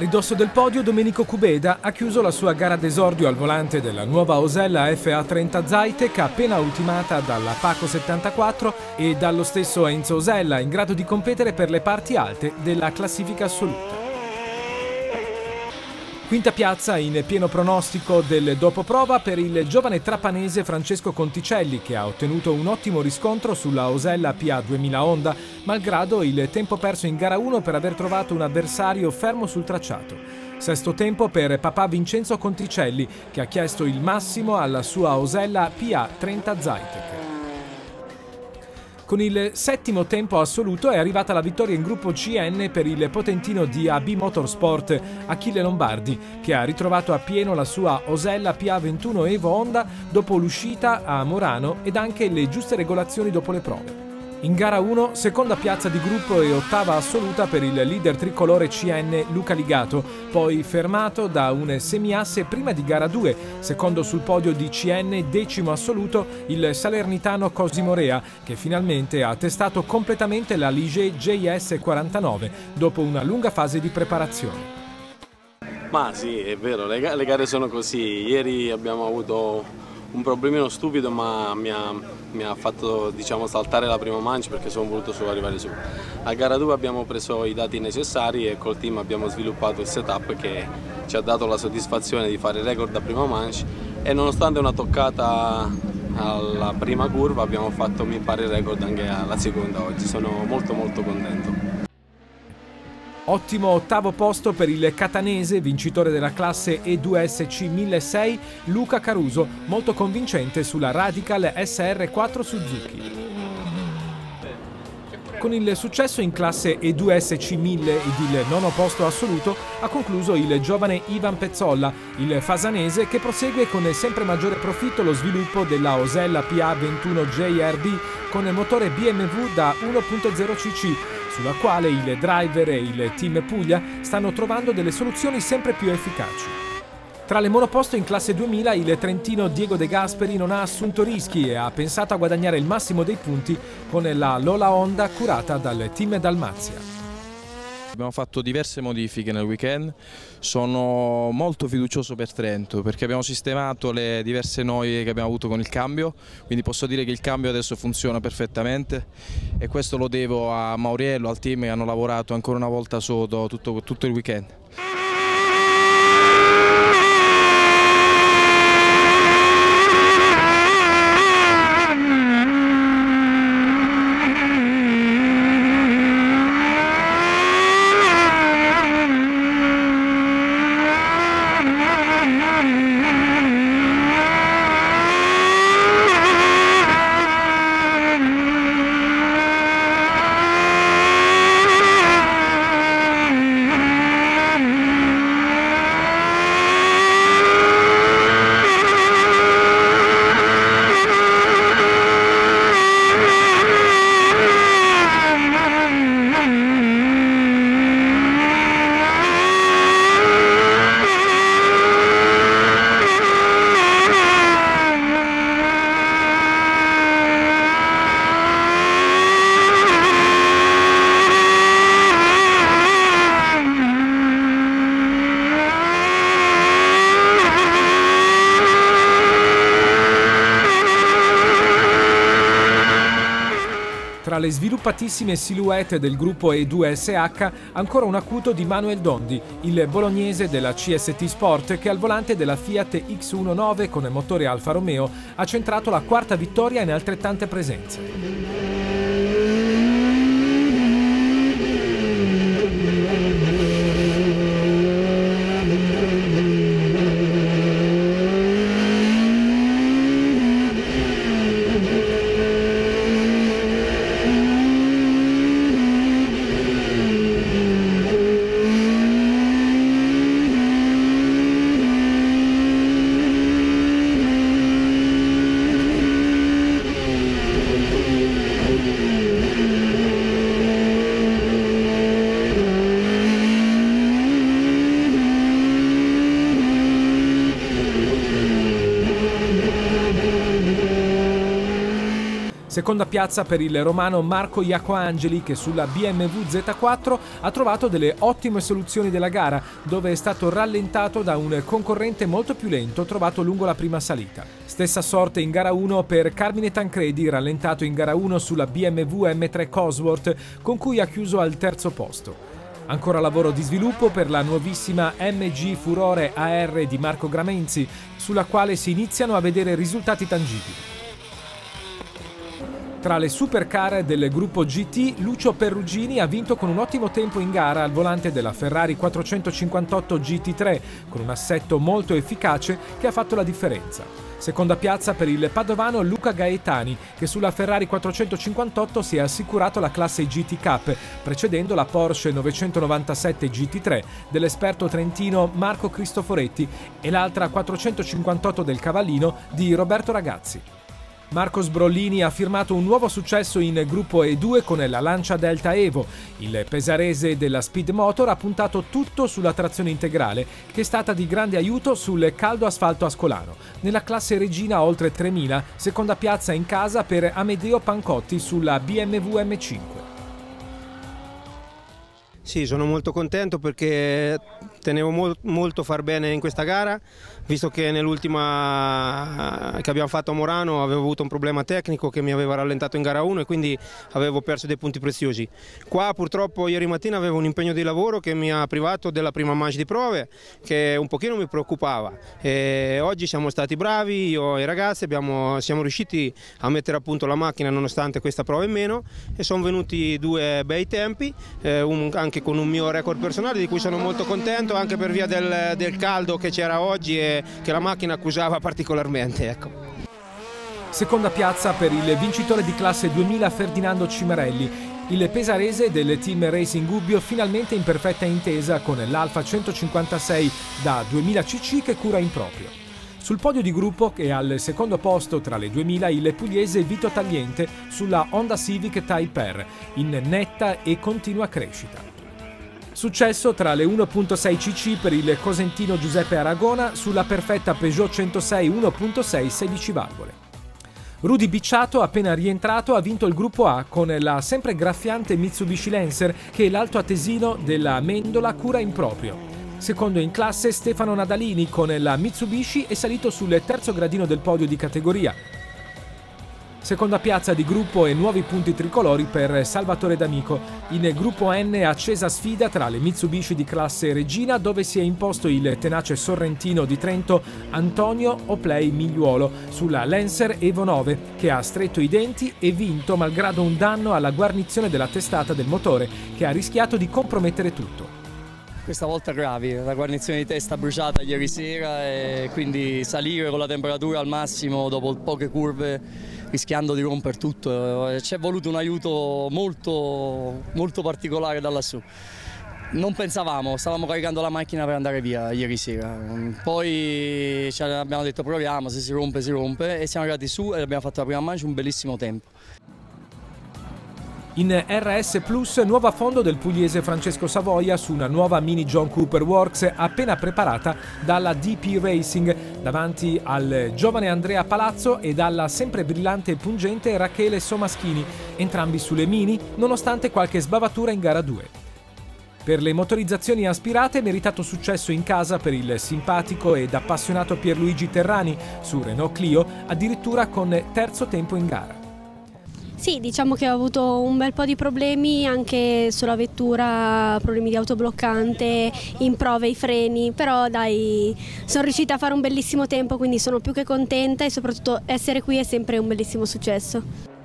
Ridosso del podio Domenico Cubeda ha chiuso la sua gara d'esordio al volante della nuova Osella FA30 Zytec appena ultimata dalla Paco 74 e dallo stesso Enzo Osella in grado di competere per le parti alte della classifica assoluta. Quinta piazza in pieno pronostico del dopoprova per il giovane trapanese Francesco Conticelli che ha ottenuto un ottimo riscontro sulla Osella PA 2000 Honda, malgrado il tempo perso in gara 1 per aver trovato un avversario fermo sul tracciato. Sesto tempo per papà Vincenzo Conticelli che ha chiesto il massimo alla sua Osella PA 30 Zytec. Con il settimo tempo assoluto è arrivata la vittoria in gruppo CN per il potentino di AB Motorsport Achille Lombardi, che ha ritrovato a pieno la sua Osella PA21 Evo Honda dopo l'uscita a Morano ed anche le giuste regolazioni dopo le prove. In gara 1, seconda piazza di gruppo e ottava assoluta per il leader tricolore CN Luca Ligato, poi fermato da un semiasse prima di gara 2, secondo sul podio di CN decimo assoluto il salernitano Cosimo Rea, che finalmente ha testato completamente la Ligier JS49 dopo una lunga fase di preparazione. Ma sì, è vero, le gare sono così. Ieri abbiamo avuto un problemino stupido ma mi ha, mi ha fatto diciamo, saltare la prima mancia perché sono voluto solo arrivare su. A gara 2 abbiamo preso i dati necessari e col team abbiamo sviluppato il setup che ci ha dato la soddisfazione di fare il record a prima mancia e nonostante una toccata alla prima curva abbiamo fatto mi pare il record anche alla seconda oggi, sono molto molto contento. Ottimo ottavo posto per il catanese, vincitore della classe E2SC 1006, Luca Caruso, molto convincente sulla Radical SR4 Suzuki. Con il successo in classe E2SC 1000 ed il nono posto assoluto ha concluso il giovane Ivan Pezzolla, il fasanese che prosegue con sempre maggiore profitto lo sviluppo della Osella PA21 JRB con motore BMW da 1.0 cc sulla quale il driver e il team Puglia stanno trovando delle soluzioni sempre più efficaci. Tra le monoposto in classe 2000 il trentino Diego De Gasperi non ha assunto rischi e ha pensato a guadagnare il massimo dei punti con la Lola Honda curata dal team Dalmazia. Abbiamo fatto diverse modifiche nel weekend, sono molto fiducioso per Trento perché abbiamo sistemato le diverse noie che abbiamo avuto con il cambio, quindi posso dire che il cambio adesso funziona perfettamente. E questo lo devo a Mauriello, al team che hanno lavorato ancora una volta sodo tutto, tutto il weekend. Tra le sviluppatissime silhouette del gruppo E2SH, ancora un acuto di Manuel Dondi, il bolognese della CST Sport che al volante della Fiat X19 con motore Alfa Romeo ha centrato la quarta vittoria in altrettante presenze. Seconda piazza per il romano Marco Iacoangeli che sulla BMW Z4 ha trovato delle ottime soluzioni della gara, dove è stato rallentato da un concorrente molto più lento trovato lungo la prima salita. Stessa sorte in gara 1 per Carmine Tancredi, rallentato in gara 1 sulla BMW M3 Cosworth, con cui ha chiuso al terzo posto. Ancora lavoro di sviluppo per la nuovissima MG Furore AR di Marco Gramenzi, sulla quale si iniziano a vedere risultati tangibili. Tra le supercar del gruppo GT, Lucio Perugini ha vinto con un ottimo tempo in gara al volante della Ferrari 458 GT3, con un assetto molto efficace che ha fatto la differenza. Seconda piazza per il padovano Luca Gaetani, che sulla Ferrari 458 si è assicurato la classe GT Cup, precedendo la Porsche 997 GT3 dell'esperto trentino Marco Cristoforetti e l'altra 458 del Cavallino di Roberto Ragazzi. Marcos Brollini ha firmato un nuovo successo in gruppo E2 con la Lancia Delta Evo. Il pesarese della Speed Motor ha puntato tutto sulla trazione integrale, che è stata di grande aiuto sul caldo asfalto ascolano. Nella classe regina oltre 3000, seconda piazza in casa per Amedeo Pancotti sulla BMW M5. Sì, sono molto contento perché tenevo mol molto far bene in questa gara visto che nell'ultima che abbiamo fatto a Morano avevo avuto un problema tecnico che mi aveva rallentato in gara 1 e quindi avevo perso dei punti preziosi. Qua purtroppo ieri mattina avevo un impegno di lavoro che mi ha privato della prima manche di prove che un pochino mi preoccupava. E oggi siamo stati bravi, io e i ragazzi abbiamo, siamo riusciti a mettere a punto la macchina nonostante questa prova in meno e sono venuti due bei tempi, eh, un, anche con un mio record personale di cui sono molto contento anche per via del, del caldo che c'era oggi e che, la macchina accusava particolarmente. Ecco. Seconda piazza per il vincitore di classe 2000 Ferdinando Cimarelli. Il pesarese del team Racing Gubbio finalmente in perfetta intesa con l'Alfa 156 da 2000 cc che cura in proprio. Sul podio di gruppo è al secondo posto tra le 2000 il pugliese Vito Tagliente sulla Honda Civic Type R in netta e continua crescita. Successo tra le 1.6 cc per il cosentino Giuseppe Aragona sulla perfetta Peugeot 106 1.6 16 valvole. Rudy Bicciato, appena rientrato, ha vinto il gruppo A con la sempre graffiante Mitsubishi Lancer che l'alto attesino della Mendola cura in proprio. Secondo in classe Stefano Nadalini con la Mitsubishi è salito sul terzo gradino del podio di categoria, Seconda piazza di gruppo e nuovi punti tricolori per Salvatore D'Amico. In gruppo N accesa sfida tra le Mitsubishi di classe Regina dove si è imposto il tenace sorrentino di Trento Antonio Oplei Migliuolo sulla Lancer Evo 9 che ha stretto i denti e vinto malgrado un danno alla guarnizione della testata del motore che ha rischiato di compromettere tutto questa volta gravi, la guarnizione di testa bruciata ieri sera e quindi salire con la temperatura al massimo dopo poche curve rischiando di rompere tutto. Ci è voluto un aiuto molto, molto particolare da lassù. Non pensavamo, stavamo caricando la macchina per andare via ieri sera, poi abbiamo detto proviamo, se si rompe si rompe e siamo arrivati su e abbiamo fatto la prima mancia un bellissimo tempo. In RS Plus, nuovo affondo del pugliese Francesco Savoia su una nuova Mini John Cooper Works appena preparata dalla DP Racing davanti al giovane Andrea Palazzo e dalla sempre brillante e pungente Rachele Somaschini, entrambi sulle Mini nonostante qualche sbavatura in gara 2. Per le motorizzazioni aspirate meritato successo in casa per il simpatico ed appassionato Pierluigi Terrani su Renault Clio, addirittura con terzo tempo in gara. Sì, diciamo che ho avuto un bel po' di problemi anche sulla vettura, problemi di autobloccante, in prove i freni, però dai, sono riuscita a fare un bellissimo tempo, quindi sono più che contenta e soprattutto essere qui è sempre un bellissimo successo.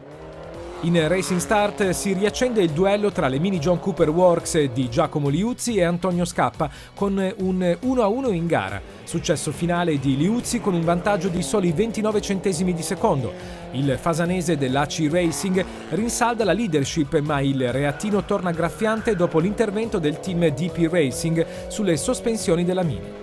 In Racing Start si riaccende il duello tra le mini John Cooper Works di Giacomo Liuzzi e Antonio Scappa con un 1-1 in gara. Successo finale di Liuzzi con un vantaggio di soli 29 centesimi di secondo. Il fasanese dell'ACI Racing rinsalda la leadership ma il reattino torna graffiante dopo l'intervento del team DP Racing sulle sospensioni della Mini.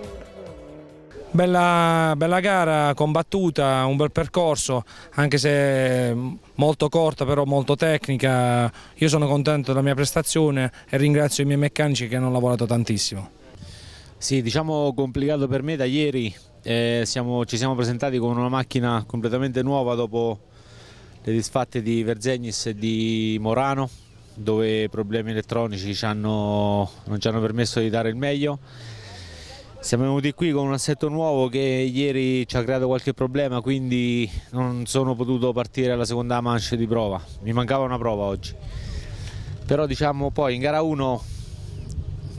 Bella, bella, gara, combattuta, un bel percorso, anche se molto corta però molto tecnica. Io sono contento della mia prestazione e ringrazio i miei meccanici che hanno lavorato tantissimo. Sì, diciamo complicato per me da ieri, eh, siamo, ci siamo presentati con una macchina completamente nuova dopo le disfatte di Verzegnis e di Morano, dove problemi elettronici ci hanno, non ci hanno permesso di dare il meglio siamo venuti qui con un assetto nuovo che ieri ci ha creato qualche problema, quindi non sono potuto partire alla seconda manche di prova. Mi mancava una prova oggi. Però diciamo poi in gara 1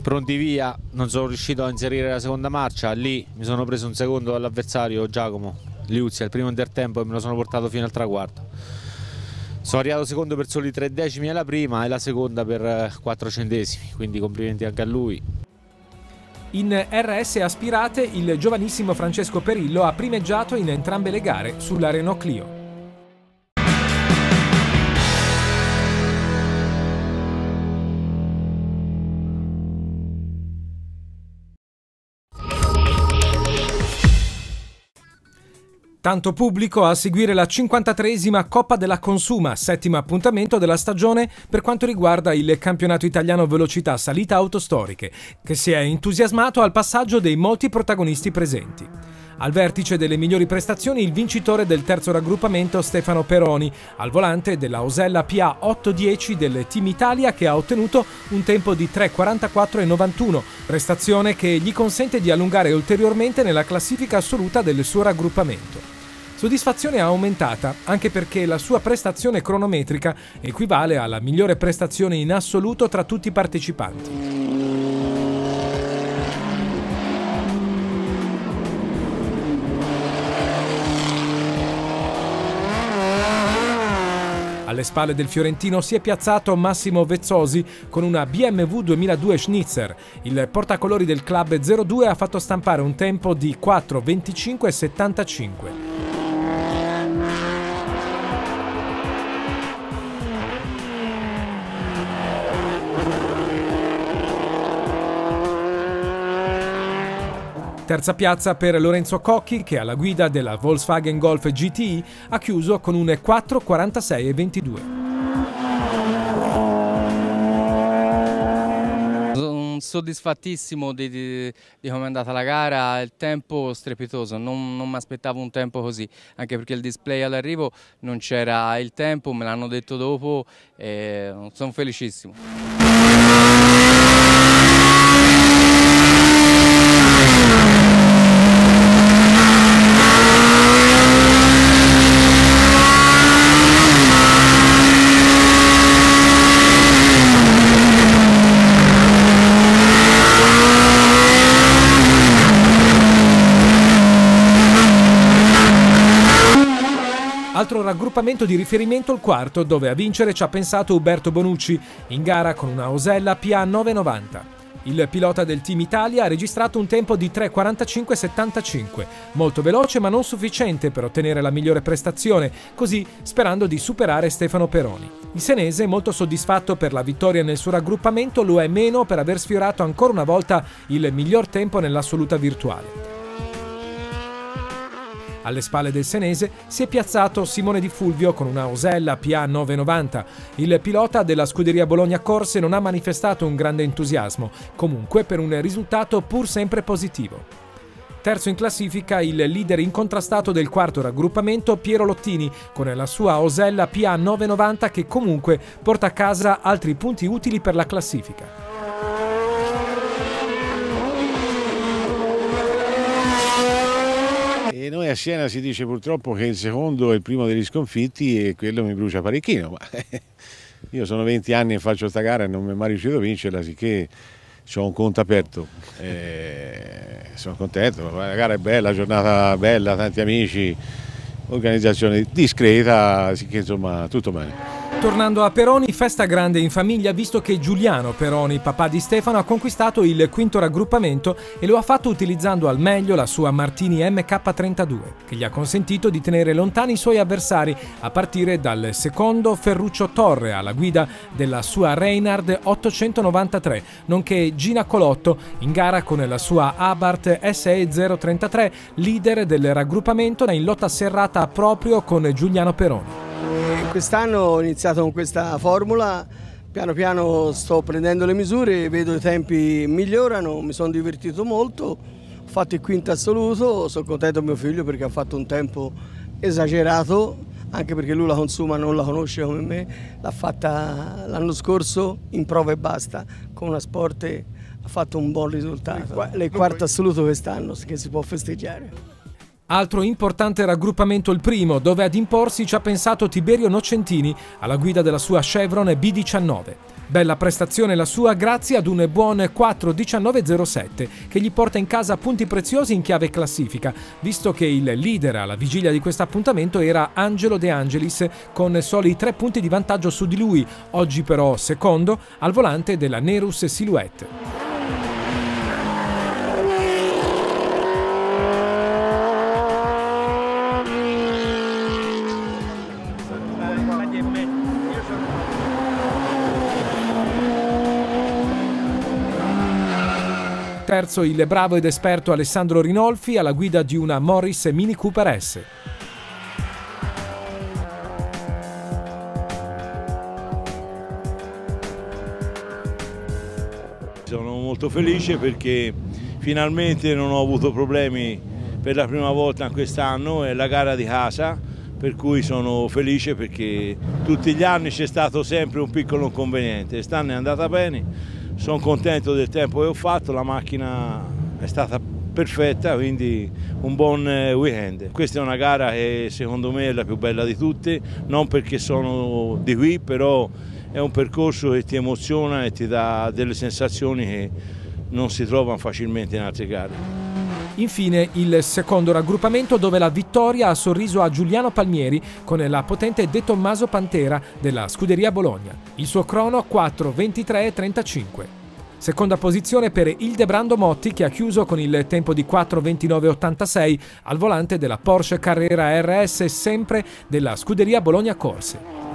pronti via, non sono riuscito a inserire la seconda marcia, lì mi sono preso un secondo dall'avversario Giacomo Liuzzi al primo intertempo e me lo sono portato fino al traguardo. Sono arrivato secondo per soli tre decimi alla prima e la seconda per 4 centesimi, quindi complimenti anche a lui. In RS Aspirate il giovanissimo Francesco Perillo ha primeggiato in entrambe le gare sulla Renault Clio. Tanto pubblico a seguire la 53esima Coppa della Consuma, settimo appuntamento della stagione per quanto riguarda il campionato italiano velocità salita autostoriche, che si è entusiasmato al passaggio dei molti protagonisti presenti. Al vertice delle migliori prestazioni il vincitore del terzo raggruppamento Stefano Peroni, al volante della Osella PA 810 del Team Italia che ha ottenuto un tempo di 3.44,91, prestazione che gli consente di allungare ulteriormente nella classifica assoluta del suo raggruppamento. Soddisfazione aumentata anche perché la sua prestazione cronometrica equivale alla migliore prestazione in assoluto tra tutti i partecipanti. Alle spalle del Fiorentino si è piazzato Massimo Vezzosi con una BMW 2002 Schnitzer. Il portacolori del club 02 ha fatto stampare un tempo di 4.25.75. Terza piazza per Lorenzo Cocchi che alla guida della Volkswagen Golf GTI ha chiuso con un 4.46.22. Sono soddisfattissimo di, di, di, come è andata la gara, il tempo strepitoso, non, non mi aspettavo un tempo così, anche perché il display all'arrivo non c'era il tempo, me l'hanno detto dopo sono felicissimo. Altro raggruppamento di riferimento il quarto, dove a vincere ci ha pensato Uberto Bonucci, in gara con una Osella PA 990. Il pilota del Team Italia ha registrato un tempo di 3.45.75, molto veloce ma non sufficiente per ottenere la migliore prestazione, così sperando di superare Stefano Peroni. Il senese, molto soddisfatto per la vittoria nel suo raggruppamento, lo è meno per aver sfiorato ancora una volta il miglior tempo nell'assoluta virtuale. Alle spalle del senese si è piazzato Simone Di Fulvio con una Osella PA 990. Il pilota della scuderia Bologna Corse non ha manifestato un grande entusiasmo, comunque per un risultato pur sempre positivo. Terzo in classifica il leader incontrastato del quarto raggruppamento Piero Lottini con la sua Osella PA 990 che comunque porta a casa altri punti utili per la classifica. E noi a Siena si dice purtroppo che il secondo è il primo degli sconfitti e quello mi brucia parecchino, ma *laughs* io sono 20 anni e faccio questa gara e non mi è mai riuscito a vincerla, sicché ho un conto aperto. E sono contento, la gara è bella, giornata bella, tanti amici, organizzazione discreta, sicché insomma tutto bene. Tornando a Peroni, festa grande in famiglia visto che Giuliano Peroni, papà di Stefano, ha conquistato il quinto raggruppamento e lo ha fatto utilizzando al meglio la sua Martini MK32, che gli ha consentito di tenere lontani i suoi avversari a partire dal secondo Ferruccio Torre alla guida della sua Reinhard 893, nonché Gina Colotto in gara con la sua Abarth SE 033, leader del raggruppamento in lotta serrata proprio con Giuliano Peroni. Quest'anno ho iniziato con questa formula, piano piano sto prendendo le misure, vedo i tempi migliorano, mi sono divertito molto, ho fatto il quinto assoluto, sono contento di mio figlio perché ha fatto un tempo esagerato, anche perché lui la consuma non la conosce come me, l'ha fatta l'anno scorso in prova e basta, con una sport ha fatto un buon risultato. Le quarto assoluto quest'anno che si può festeggiare. Altro importante raggruppamento il primo, dove ad imporsi ci ha pensato Tiberio Nocentini alla guida della sua Chevron B19. Bella prestazione la sua grazie ad un buon 4.19.07 che gli porta in casa punti preziosi in chiave classifica, visto che il leader alla vigilia di questo appuntamento era Angelo De Angelis con soli tre punti di vantaggio su di lui, oggi però secondo al volante della Nerus Silhouette. Terzo il bravo ed esperto Alessandro Rinolfi alla guida di una Morris Mini Cooper S. Sono molto felice perché finalmente non ho avuto problemi per la prima volta quest'anno, è la gara di casa, per cui sono felice perché tutti gli anni c'è stato sempre un piccolo inconveniente, quest'anno è andata bene, sono contento del tempo che ho fatto, la macchina è stata perfetta, quindi un buon eh, weekend. Questa è una gara che secondo me è la più bella di tutte, non perché sono di qui, però è un percorso che ti emoziona e ti dà delle sensazioni che non si trovano facilmente in altre gare. Infine il secondo raggruppamento dove la vittoria ha sorriso a Giuliano Palmieri con la potente De Tommaso Pantera della Scuderia Bologna. Il suo crono 4.23.35. Seconda posizione per Ildebrando Motti che ha chiuso con il tempo di 4.29.86 al volante della Porsche Carrera RS sempre della Scuderia Bologna Corse.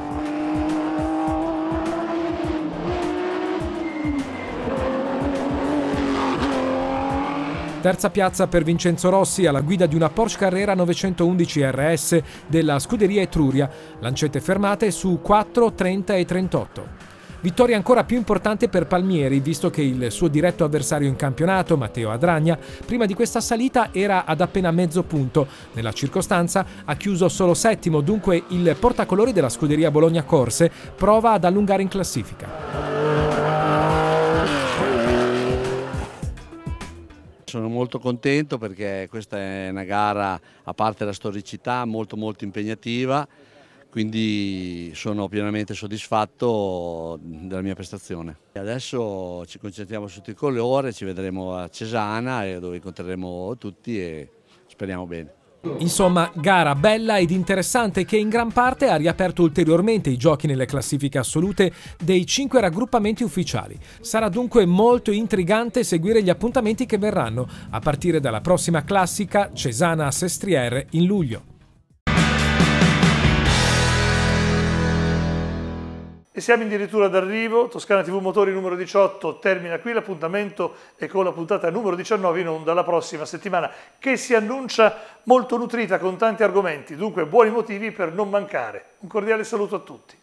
Terza piazza per Vincenzo Rossi alla guida di una Porsche Carrera 911 RS della scuderia Etruria, lancette fermate su 4, 30 e 38. Vittoria ancora più importante per Palmieri, visto che il suo diretto avversario in campionato, Matteo Adragna, prima di questa salita era ad appena mezzo punto. Nella circostanza ha chiuso solo settimo, dunque il portacolori della scuderia Bologna Corse prova ad allungare in classifica. Sono molto contento perché questa è una gara, a parte la storicità, molto molto impegnativa, quindi sono pienamente soddisfatto della mia prestazione. Adesso ci concentriamo sul tricolore, ci vedremo a Cesana dove incontreremo tutti e speriamo bene. Insomma, gara bella ed interessante che in gran parte ha riaperto ulteriormente i giochi nelle classifiche assolute dei cinque raggruppamenti ufficiali. Sarà dunque molto intrigante seguire gli appuntamenti che verranno, a partire dalla prossima classica Cesana-Sestriere in luglio. E siamo addirittura d'arrivo, Toscana TV Motori numero 18 termina qui l'appuntamento e con la puntata numero 19 in onda la prossima settimana che si annuncia molto nutrita con tanti argomenti, dunque buoni motivi per non mancare. Un cordiale saluto a tutti.